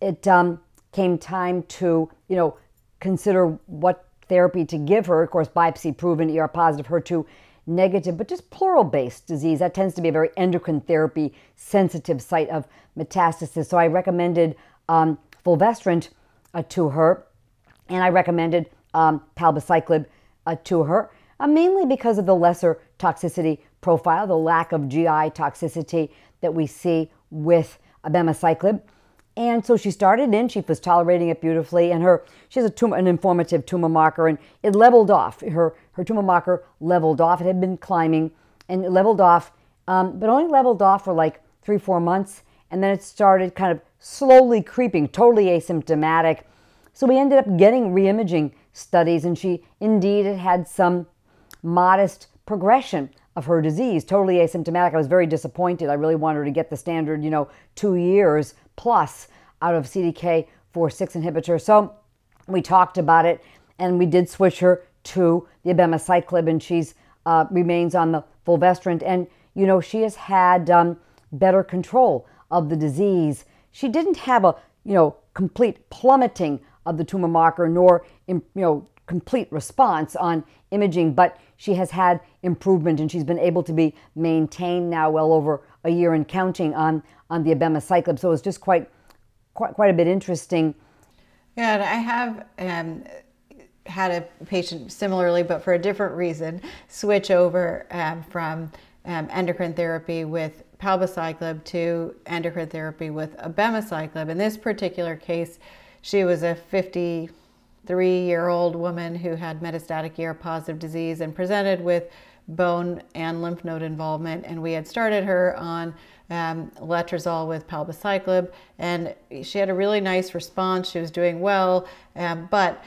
it um, came time to, you know, consider what therapy to give her. Of course, biopsy proven ER positive, HER2 negative, but just pleural based disease. That tends to be a very endocrine therapy sensitive site of metastasis. So I recommended um, fulvestrant uh, to her, and I recommended um, palbociclib uh, to her, uh, mainly because of the lesser toxicity profile, the lack of GI toxicity that we see with abemaciclib. And so she started in, she was tolerating it beautifully, and her she has a tumor, an informative tumor marker, and it leveled off. Her her tumor marker leveled off. It had been climbing and it leveled off, um, but only leveled off for like three, four months, and then it started kind of slowly creeping, totally asymptomatic. So we ended up getting reimaging studies, and she indeed had some modest progression of her disease, totally asymptomatic. I was very disappointed. I really wanted her to get the standard, you know, two years plus out of CDK4/6 inhibitor. So we talked about it, and we did switch her to the abemaciclib, and she's uh, remains on the fulvestrant. And you know, she has had um, better control of the disease. She didn't have a you know complete plummeting of the tumor marker, nor you know complete response on imaging, but she has had improvement and she's been able to be maintained now well over a year and counting on, on the abemaciclib. So it's just quite, quite, quite a bit interesting. Yeah, and I have um, had a patient similarly, but for a different reason, switch over um, from um, endocrine therapy with palbociclib to endocrine therapy with abemaciclib. In this particular case, she was a 53 year old woman who had metastatic ER positive disease and presented with bone and lymph node involvement. And we had started her on um, letrozole with palbociclib, and she had a really nice response. She was doing well, um, but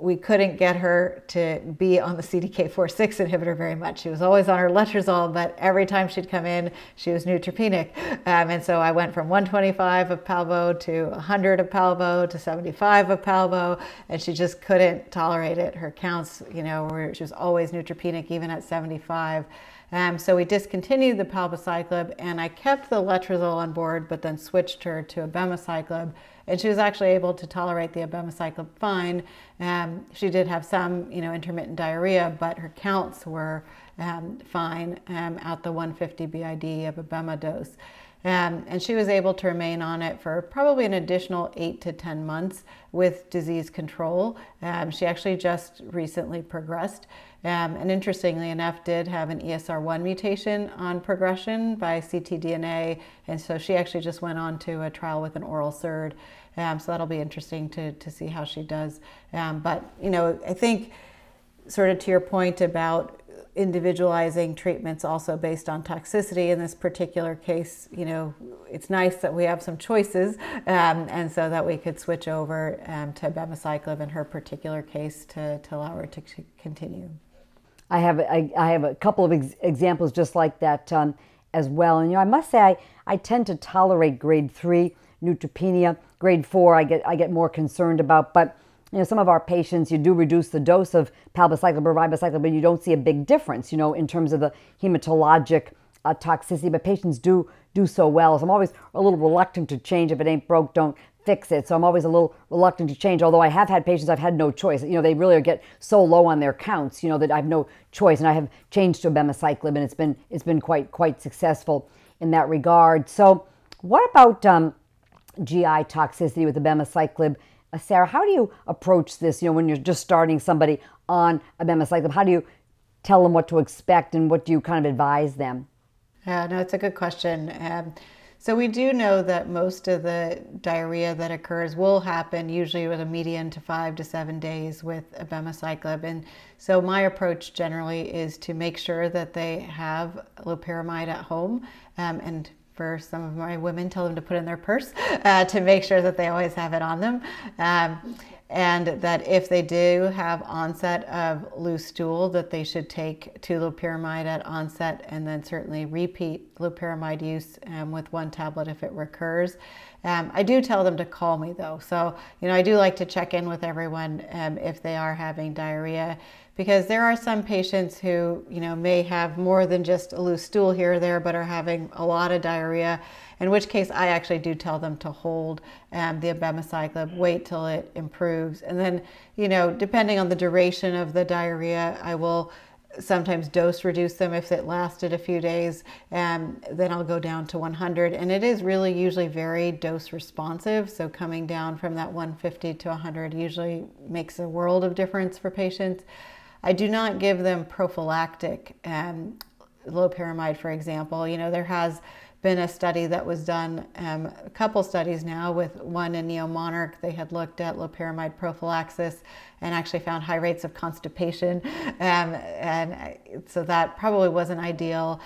we couldn't get her to be on the CDK4/6 inhibitor very much. She was always on her letrozole, but every time she'd come in, she was neutropenic. Um, and so I went from 125 of Palbo to 100 of Palbo to 75 of Palbo, and she just couldn't tolerate it. Her counts, you know, were, she was always neutropenic even at 75. Um, so we discontinued the palbociclib, and I kept the letrozole on board, but then switched her to abemaciclib and she was actually able to tolerate the abemaciclib fine. Um, she did have some, you know, intermittent diarrhea, but her counts were um, fine um, at the 150 BID of abema dose. Um, and she was able to remain on it for probably an additional eight to 10 months with disease control. Um, she actually just recently progressed. Um, and interestingly enough, did have an ESR1 mutation on progression by ctDNA. And so she actually just went on to a trial with an oral SERD. Um, so that'll be interesting to, to see how she does. Um, but, you know, I think sort of to your point about individualizing treatments also based on toxicity in this particular case you know it's nice that we have some choices um, and so that we could switch over um, to abemaciclib in her particular case to, to allow her to continue I have I, I have a couple of ex- examples just like that um, as well. And you know, I must say I, I tend to tolerate grade three neutropenia. Grade four, I get I get more concerned about. But you know, some of our patients, you do reduce the dose of palbociclib or ribociclib, but you don't see a big difference. You know, in terms of the hematologic uh, toxicity. But patients do do so well. So I'm always a little reluctant to change. If it ain't broke, don't fix it. So I'm always a little reluctant to change. Although I have had patients I've had no choice. You know, they really get so low on their counts. You know that I have no choice, and I have changed to abemaciclib, and it's been it's been quite quite successful in that regard. So what about um, GI toxicity with abemaciclib? Uh, Sara, how do you approach this? You know, when you're just starting somebody on abemaciclib, how do you tell them what to expect, and what do you kind of advise them? Yeah, no, it's a good question. Um, so we do know that most of the diarrhea that occurs will happen usually with a median to five to seven days with abemaciclib. And so my approach generally is to make sure that they have loperamide at home um, and for some of my women, tell them to put in their purse uh, to make sure that they always have it on them. Um, and that if they do have onset of loose stool, that they should take two loperamide at onset and then certainly repeat loperamide use um, with one tablet if it recurs. Um, I do tell them to call me though. So, you know, I do like to check in with everyone um, if they are having diarrhea because there are some patients who, you know, may have more than just a loose stool here or there, but are having a lot of diarrhea in which case I actually do tell them to hold um, the abemaciclib, wait till it improves. And then, you know, depending on the duration of the diarrhea, I will sometimes dose reduce them if it lasted a few days and um, then i'll go down to 100 and it is really usually very dose responsive. So coming down from that 150 to 100 usually makes a world of difference for patients. I do not give them prophylactic um, loperamide for example. You know there has been a study that was done, um, a couple studies now, with one in NeoMonarch. They had looked at loperamide prophylaxis and actually found high rates of constipation. Um, and so that probably wasn't ideal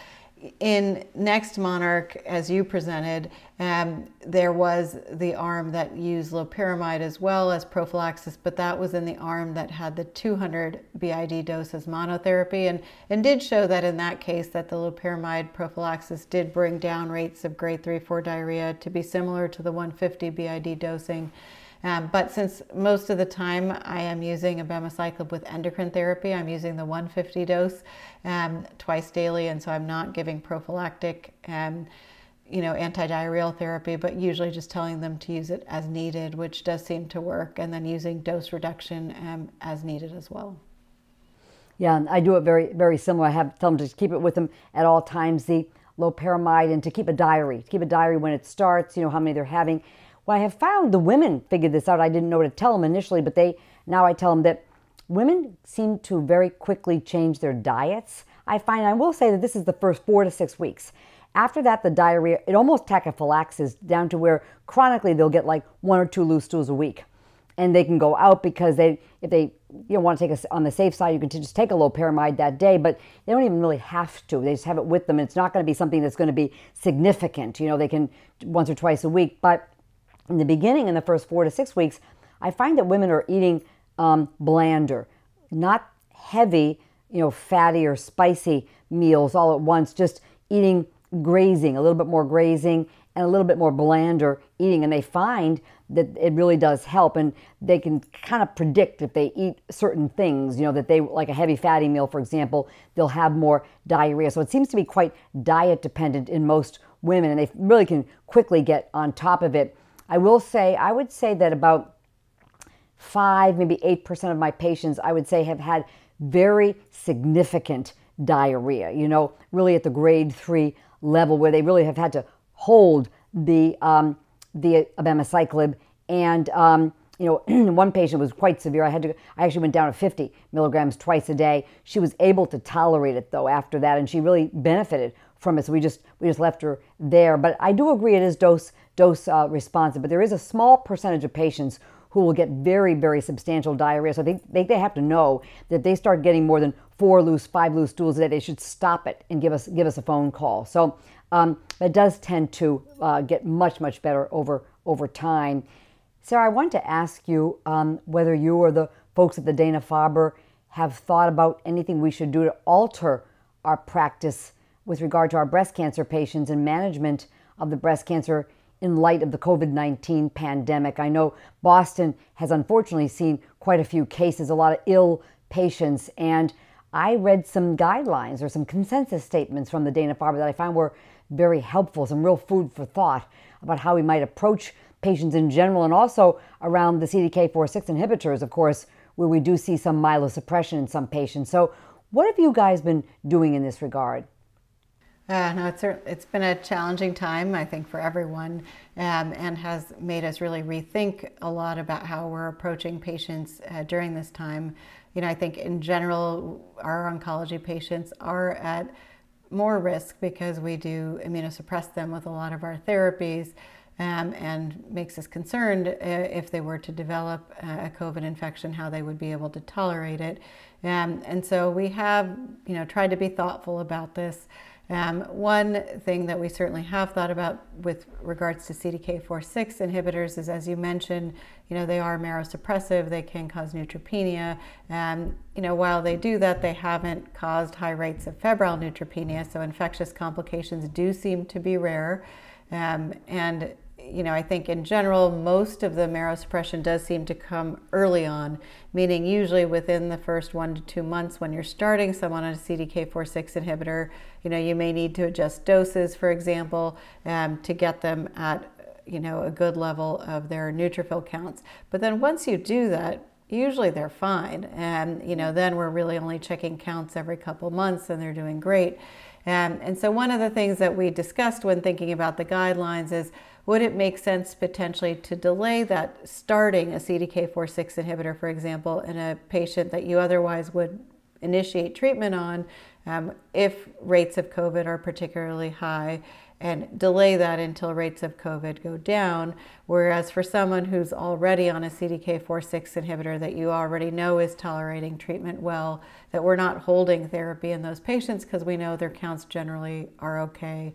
in Next Monarch, as you presented, um, there was the arm that used loperamide as well as prophylaxis, but that was in the arm that had the 200 BID dose as monotherapy, and, and did show that in that case that the loperamide prophylaxis did bring down rates of grade 3, 4 diarrhea to be similar to the 150 BID dosing. Um, but since most of the time I am using abemaciclib with endocrine therapy, I'm using the 150 dose um, twice daily, and so I'm not giving prophylactic, um, you know, antidiarrheal therapy, but usually just telling them to use it as needed, which does seem to work, and then using dose reduction um, as needed as well. Yeah, I do it very, very similar. I have tell them to keep it with them at all times. The loperamide and to keep a diary, to keep a diary when it starts. You know how many they're having well, I have found the women figured this out. I didn't know what to tell them initially, but they now I tell them that women seem to very quickly change their diets. I find I will say that this is the first four to six weeks. After that, the diarrhea it almost tachyphylaxis down to where chronically they'll get like one or two loose stools a week, and they can go out because they if they you know, want to take a, on the safe side, you can just take a loperamide that day, but they don't even really have to. They just have it with them. It's not going to be something that's going to be significant. You know, they can once or twice a week, but in the beginning, in the first four to six weeks, I find that women are eating um, blander, not heavy, you know, fatty or spicy meals all at once, just eating grazing, a little bit more grazing and a little bit more blander eating. And they find that it really does help. And they can kind of predict if they eat certain things, you know, that they, like a heavy fatty meal, for example, they'll have more diarrhea. So it seems to be quite diet dependent in most women, and they really can quickly get on top of it. I will say, I would say that about five, maybe 8% of my patients, I would say, have had very significant diarrhea, you know, really at the grade three level where they really have had to hold the, um, the abemaciclib. And, um, you know, one patient was quite severe. I had to, I actually went down to 50 milligrams twice a day. She was able to tolerate it though after that, and she really benefited from it. So we just, we just left her there. But I do agree it is dose, dose uh, responsive, but there is a small percentage of patients who will get very, very substantial diarrhea. So they, they, they have to know that they start getting more than four loose, five loose stools a day, they should stop it and give us, give us a phone call. So um, does tend to uh, get much, much better over, over time. Sara, I wanted to ask you um, whether you or the folks at the Dana Farber have thought about anything we should do to alter our practice with regard to our breast cancer patients and management of the breast cancer in light of the COVID 19 pandemic. I know Boston has unfortunately seen quite a few cases, a lot of ill patients, and I read some guidelines or some consensus statements from the Dana Farber that I found were very helpful, some real food for thought about how we might approach patients in general and also around the CDK4/6 inhibitors, of course, where we do see some myelosuppression in some patients. So, what have you guys been doing in this regard? Uh, no, it's, it's been a challenging time, I think, for everyone, um, and has made us really rethink a lot about how we're approaching patients uh, during this time. You know, I think in general, our oncology patients are at more risk because we do immunosuppress them with a lot of our therapies. Um, and makes us concerned uh, if they were to develop a COVID infection, how they would be able to tolerate it. Um, and so we have, you know, tried to be thoughtful about this. Um, one thing that we certainly have thought about with regards to CDK4/6 inhibitors is, as you mentioned, you know they are marrow-suppressive. They can cause neutropenia. Um, you know, while they do that, they haven't caused high rates of febrile neutropenia. So infectious complications do seem to be rare. Um, and you know, I think in general, most of the marrow suppression does seem to come early on, meaning usually within the first one to two months when you're starting someone on a CDK4/6 inhibitor, you know, you may need to adjust doses, for example, um, to get them at, you know, a good level of their neutrophil counts. But then once you do that, usually they're fine, and you know, then we're really only checking counts every couple months, and they're doing great. Um, and so one of the things that we discussed when thinking about the guidelines is would it make sense potentially to delay that starting a CDK4/6 inhibitor, for example, in a patient that you otherwise would initiate treatment on um, if rates of COVID are particularly high? and delay that until rates of COVID go down. Whereas for someone who's already on a CDK4/6 inhibitor that you already know is tolerating treatment well, that we're not holding therapy in those patients because we know their counts generally are okay.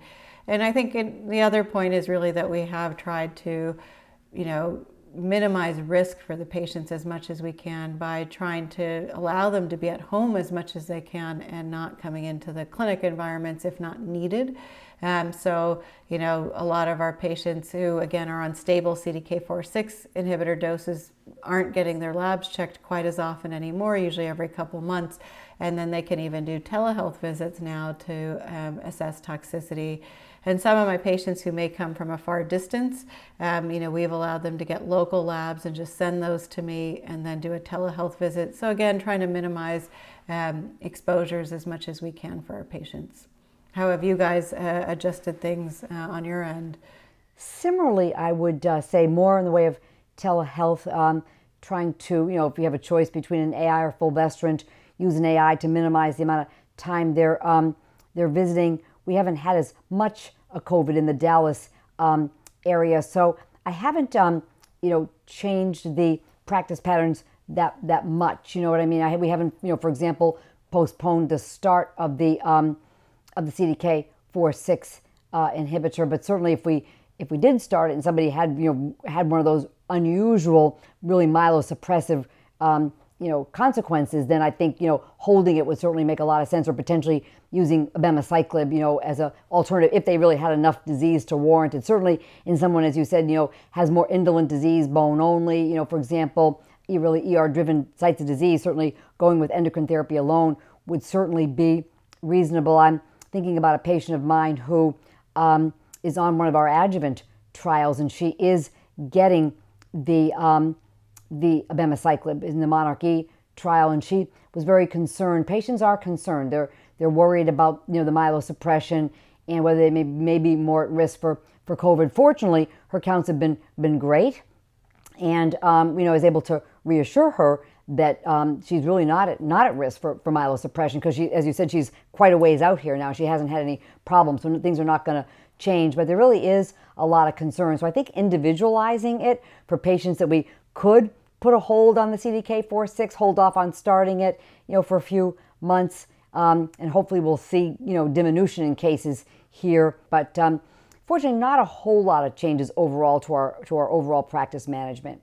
And I think it, the other point is really that we have tried to, you know, minimize risk for the patients as much as we can by trying to allow them to be at home as much as they can and not coming into the clinic environments if not needed. Um, so, you know, a lot of our patients who, again, are on stable CDK4/6 inhibitor doses aren't getting their labs checked quite as often anymore, usually every couple months. And then they can even do telehealth visits now to um, assess toxicity. And some of my patients who may come from a far distance, um, you know, we've allowed them to get local labs and just send those to me and then do a telehealth visit. So again, trying to minimize um, exposures as much as we can for our patients. How have you guys uh, adjusted things uh, on your end? Similarly, I would uh, say more in the way of telehealth, um, trying to, you know, if you have a choice between an AI or fulvestrant, use an AI to minimize the amount of time they're, um, they're visiting we haven't had as much COVID in the Dallas um, area. So I haven't, um, you know, changed the practice patterns that that much. You know what I mean? I, we haven't, you know, for example, postponed the start of the um, of the CDK four six uh, inhibitor. But certainly, if we if we did start it and somebody had you know had one of those unusual, really myelosuppressive um, you know, consequences, then I think, you know, holding it would certainly make a lot of sense or potentially using abemaciclib, you know, as an alternative if they really had enough disease to warrant it. Certainly in someone, as you said, you know, has more indolent disease, bone only, you know, for example, really ER-driven sites of disease, certainly going with endocrine therapy alone would certainly be reasonable. I'm thinking about a patient of mine who um, is on one of our adjuvant trials, and she is getting the um, the abemaciclib in the monarchE trial, and she was very concerned. Patients are concerned. They're they're worried about you know the myelosuppression and whether they may, may be more at risk for, for COVID. Fortunately, her counts have been been great, and um, you know is able to reassure her that um, she's really not at not at risk for, for myelosuppression because she, as you said, she's quite a ways out here now. She hasn't had any problems, so things are not going to change. But there really is a lot of concern. So I think individualizing it for patients that we could put a hold on the CDK4/6, hold off on starting it, you know, for a few months, um, and hopefully we'll see, you know, diminution in cases here. But um, fortunately, not a whole lot of changes overall to our to our overall practice management.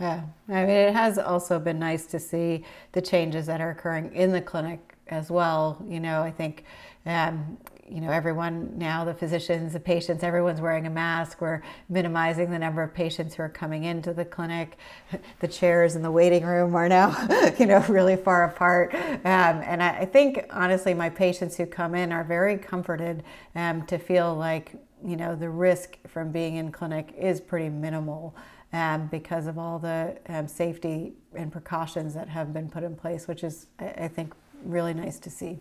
Yeah, I mean, it has also been nice to see the changes that are occurring in the clinic as well. You know, I think, um, you know, everyone now, the physicians, the patients, everyone's wearing a mask. We're minimizing the number of patients who are coming into the clinic. The chairs in the waiting room are now, you know, really far apart. Um, and I, I, think, honestly, my patients who come in are very comforted um, to feel like, you know, the risk from being in clinic is pretty minimal um, because of all the um, safety and precautions that have been put in place, which is, I think, really nice to see.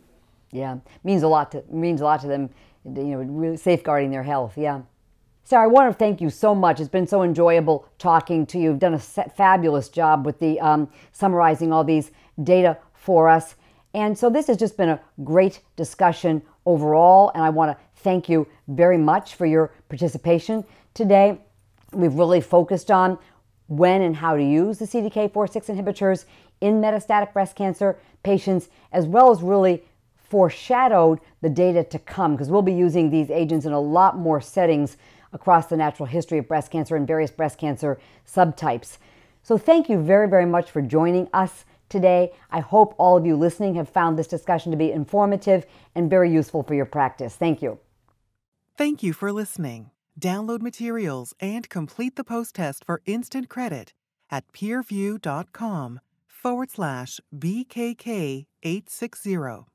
Yeah, means a lot to means a lot to them. You know, really safeguarding their health. Yeah. Sara, I want to thank you so much. It's been so enjoyable talking to you. You've done a fabulous job with the um, summarizing all these data for us. And so this has just been a great discussion overall. And I want to thank you very much for your participation today. We've really focused on when and how to use the CDK4/6 inhibitors in metastatic breast cancer patients, as well as really foreshadowed the data to come, because we'll be using these agents in a lot more settings across the natural history of breast cancer and various breast cancer subtypes. So, thank you very, very much for joining us today. I hope all of you listening have found this discussion to be informative and very useful for your practice. Thank you. Thank you for listening. Download materials and complete the post test for instant credit at peerview.com forward slash BKK 860.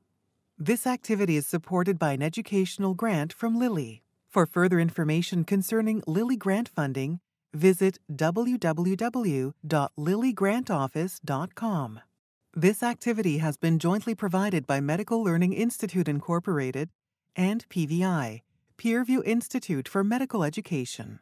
This activity is supported by an educational grant from Lilly. For further information concerning Lilly grant funding, visit www.lillygrantoffice.com. This activity has been jointly provided by Medical Learning Institute Incorporated and PVI Peerview Institute for Medical Education.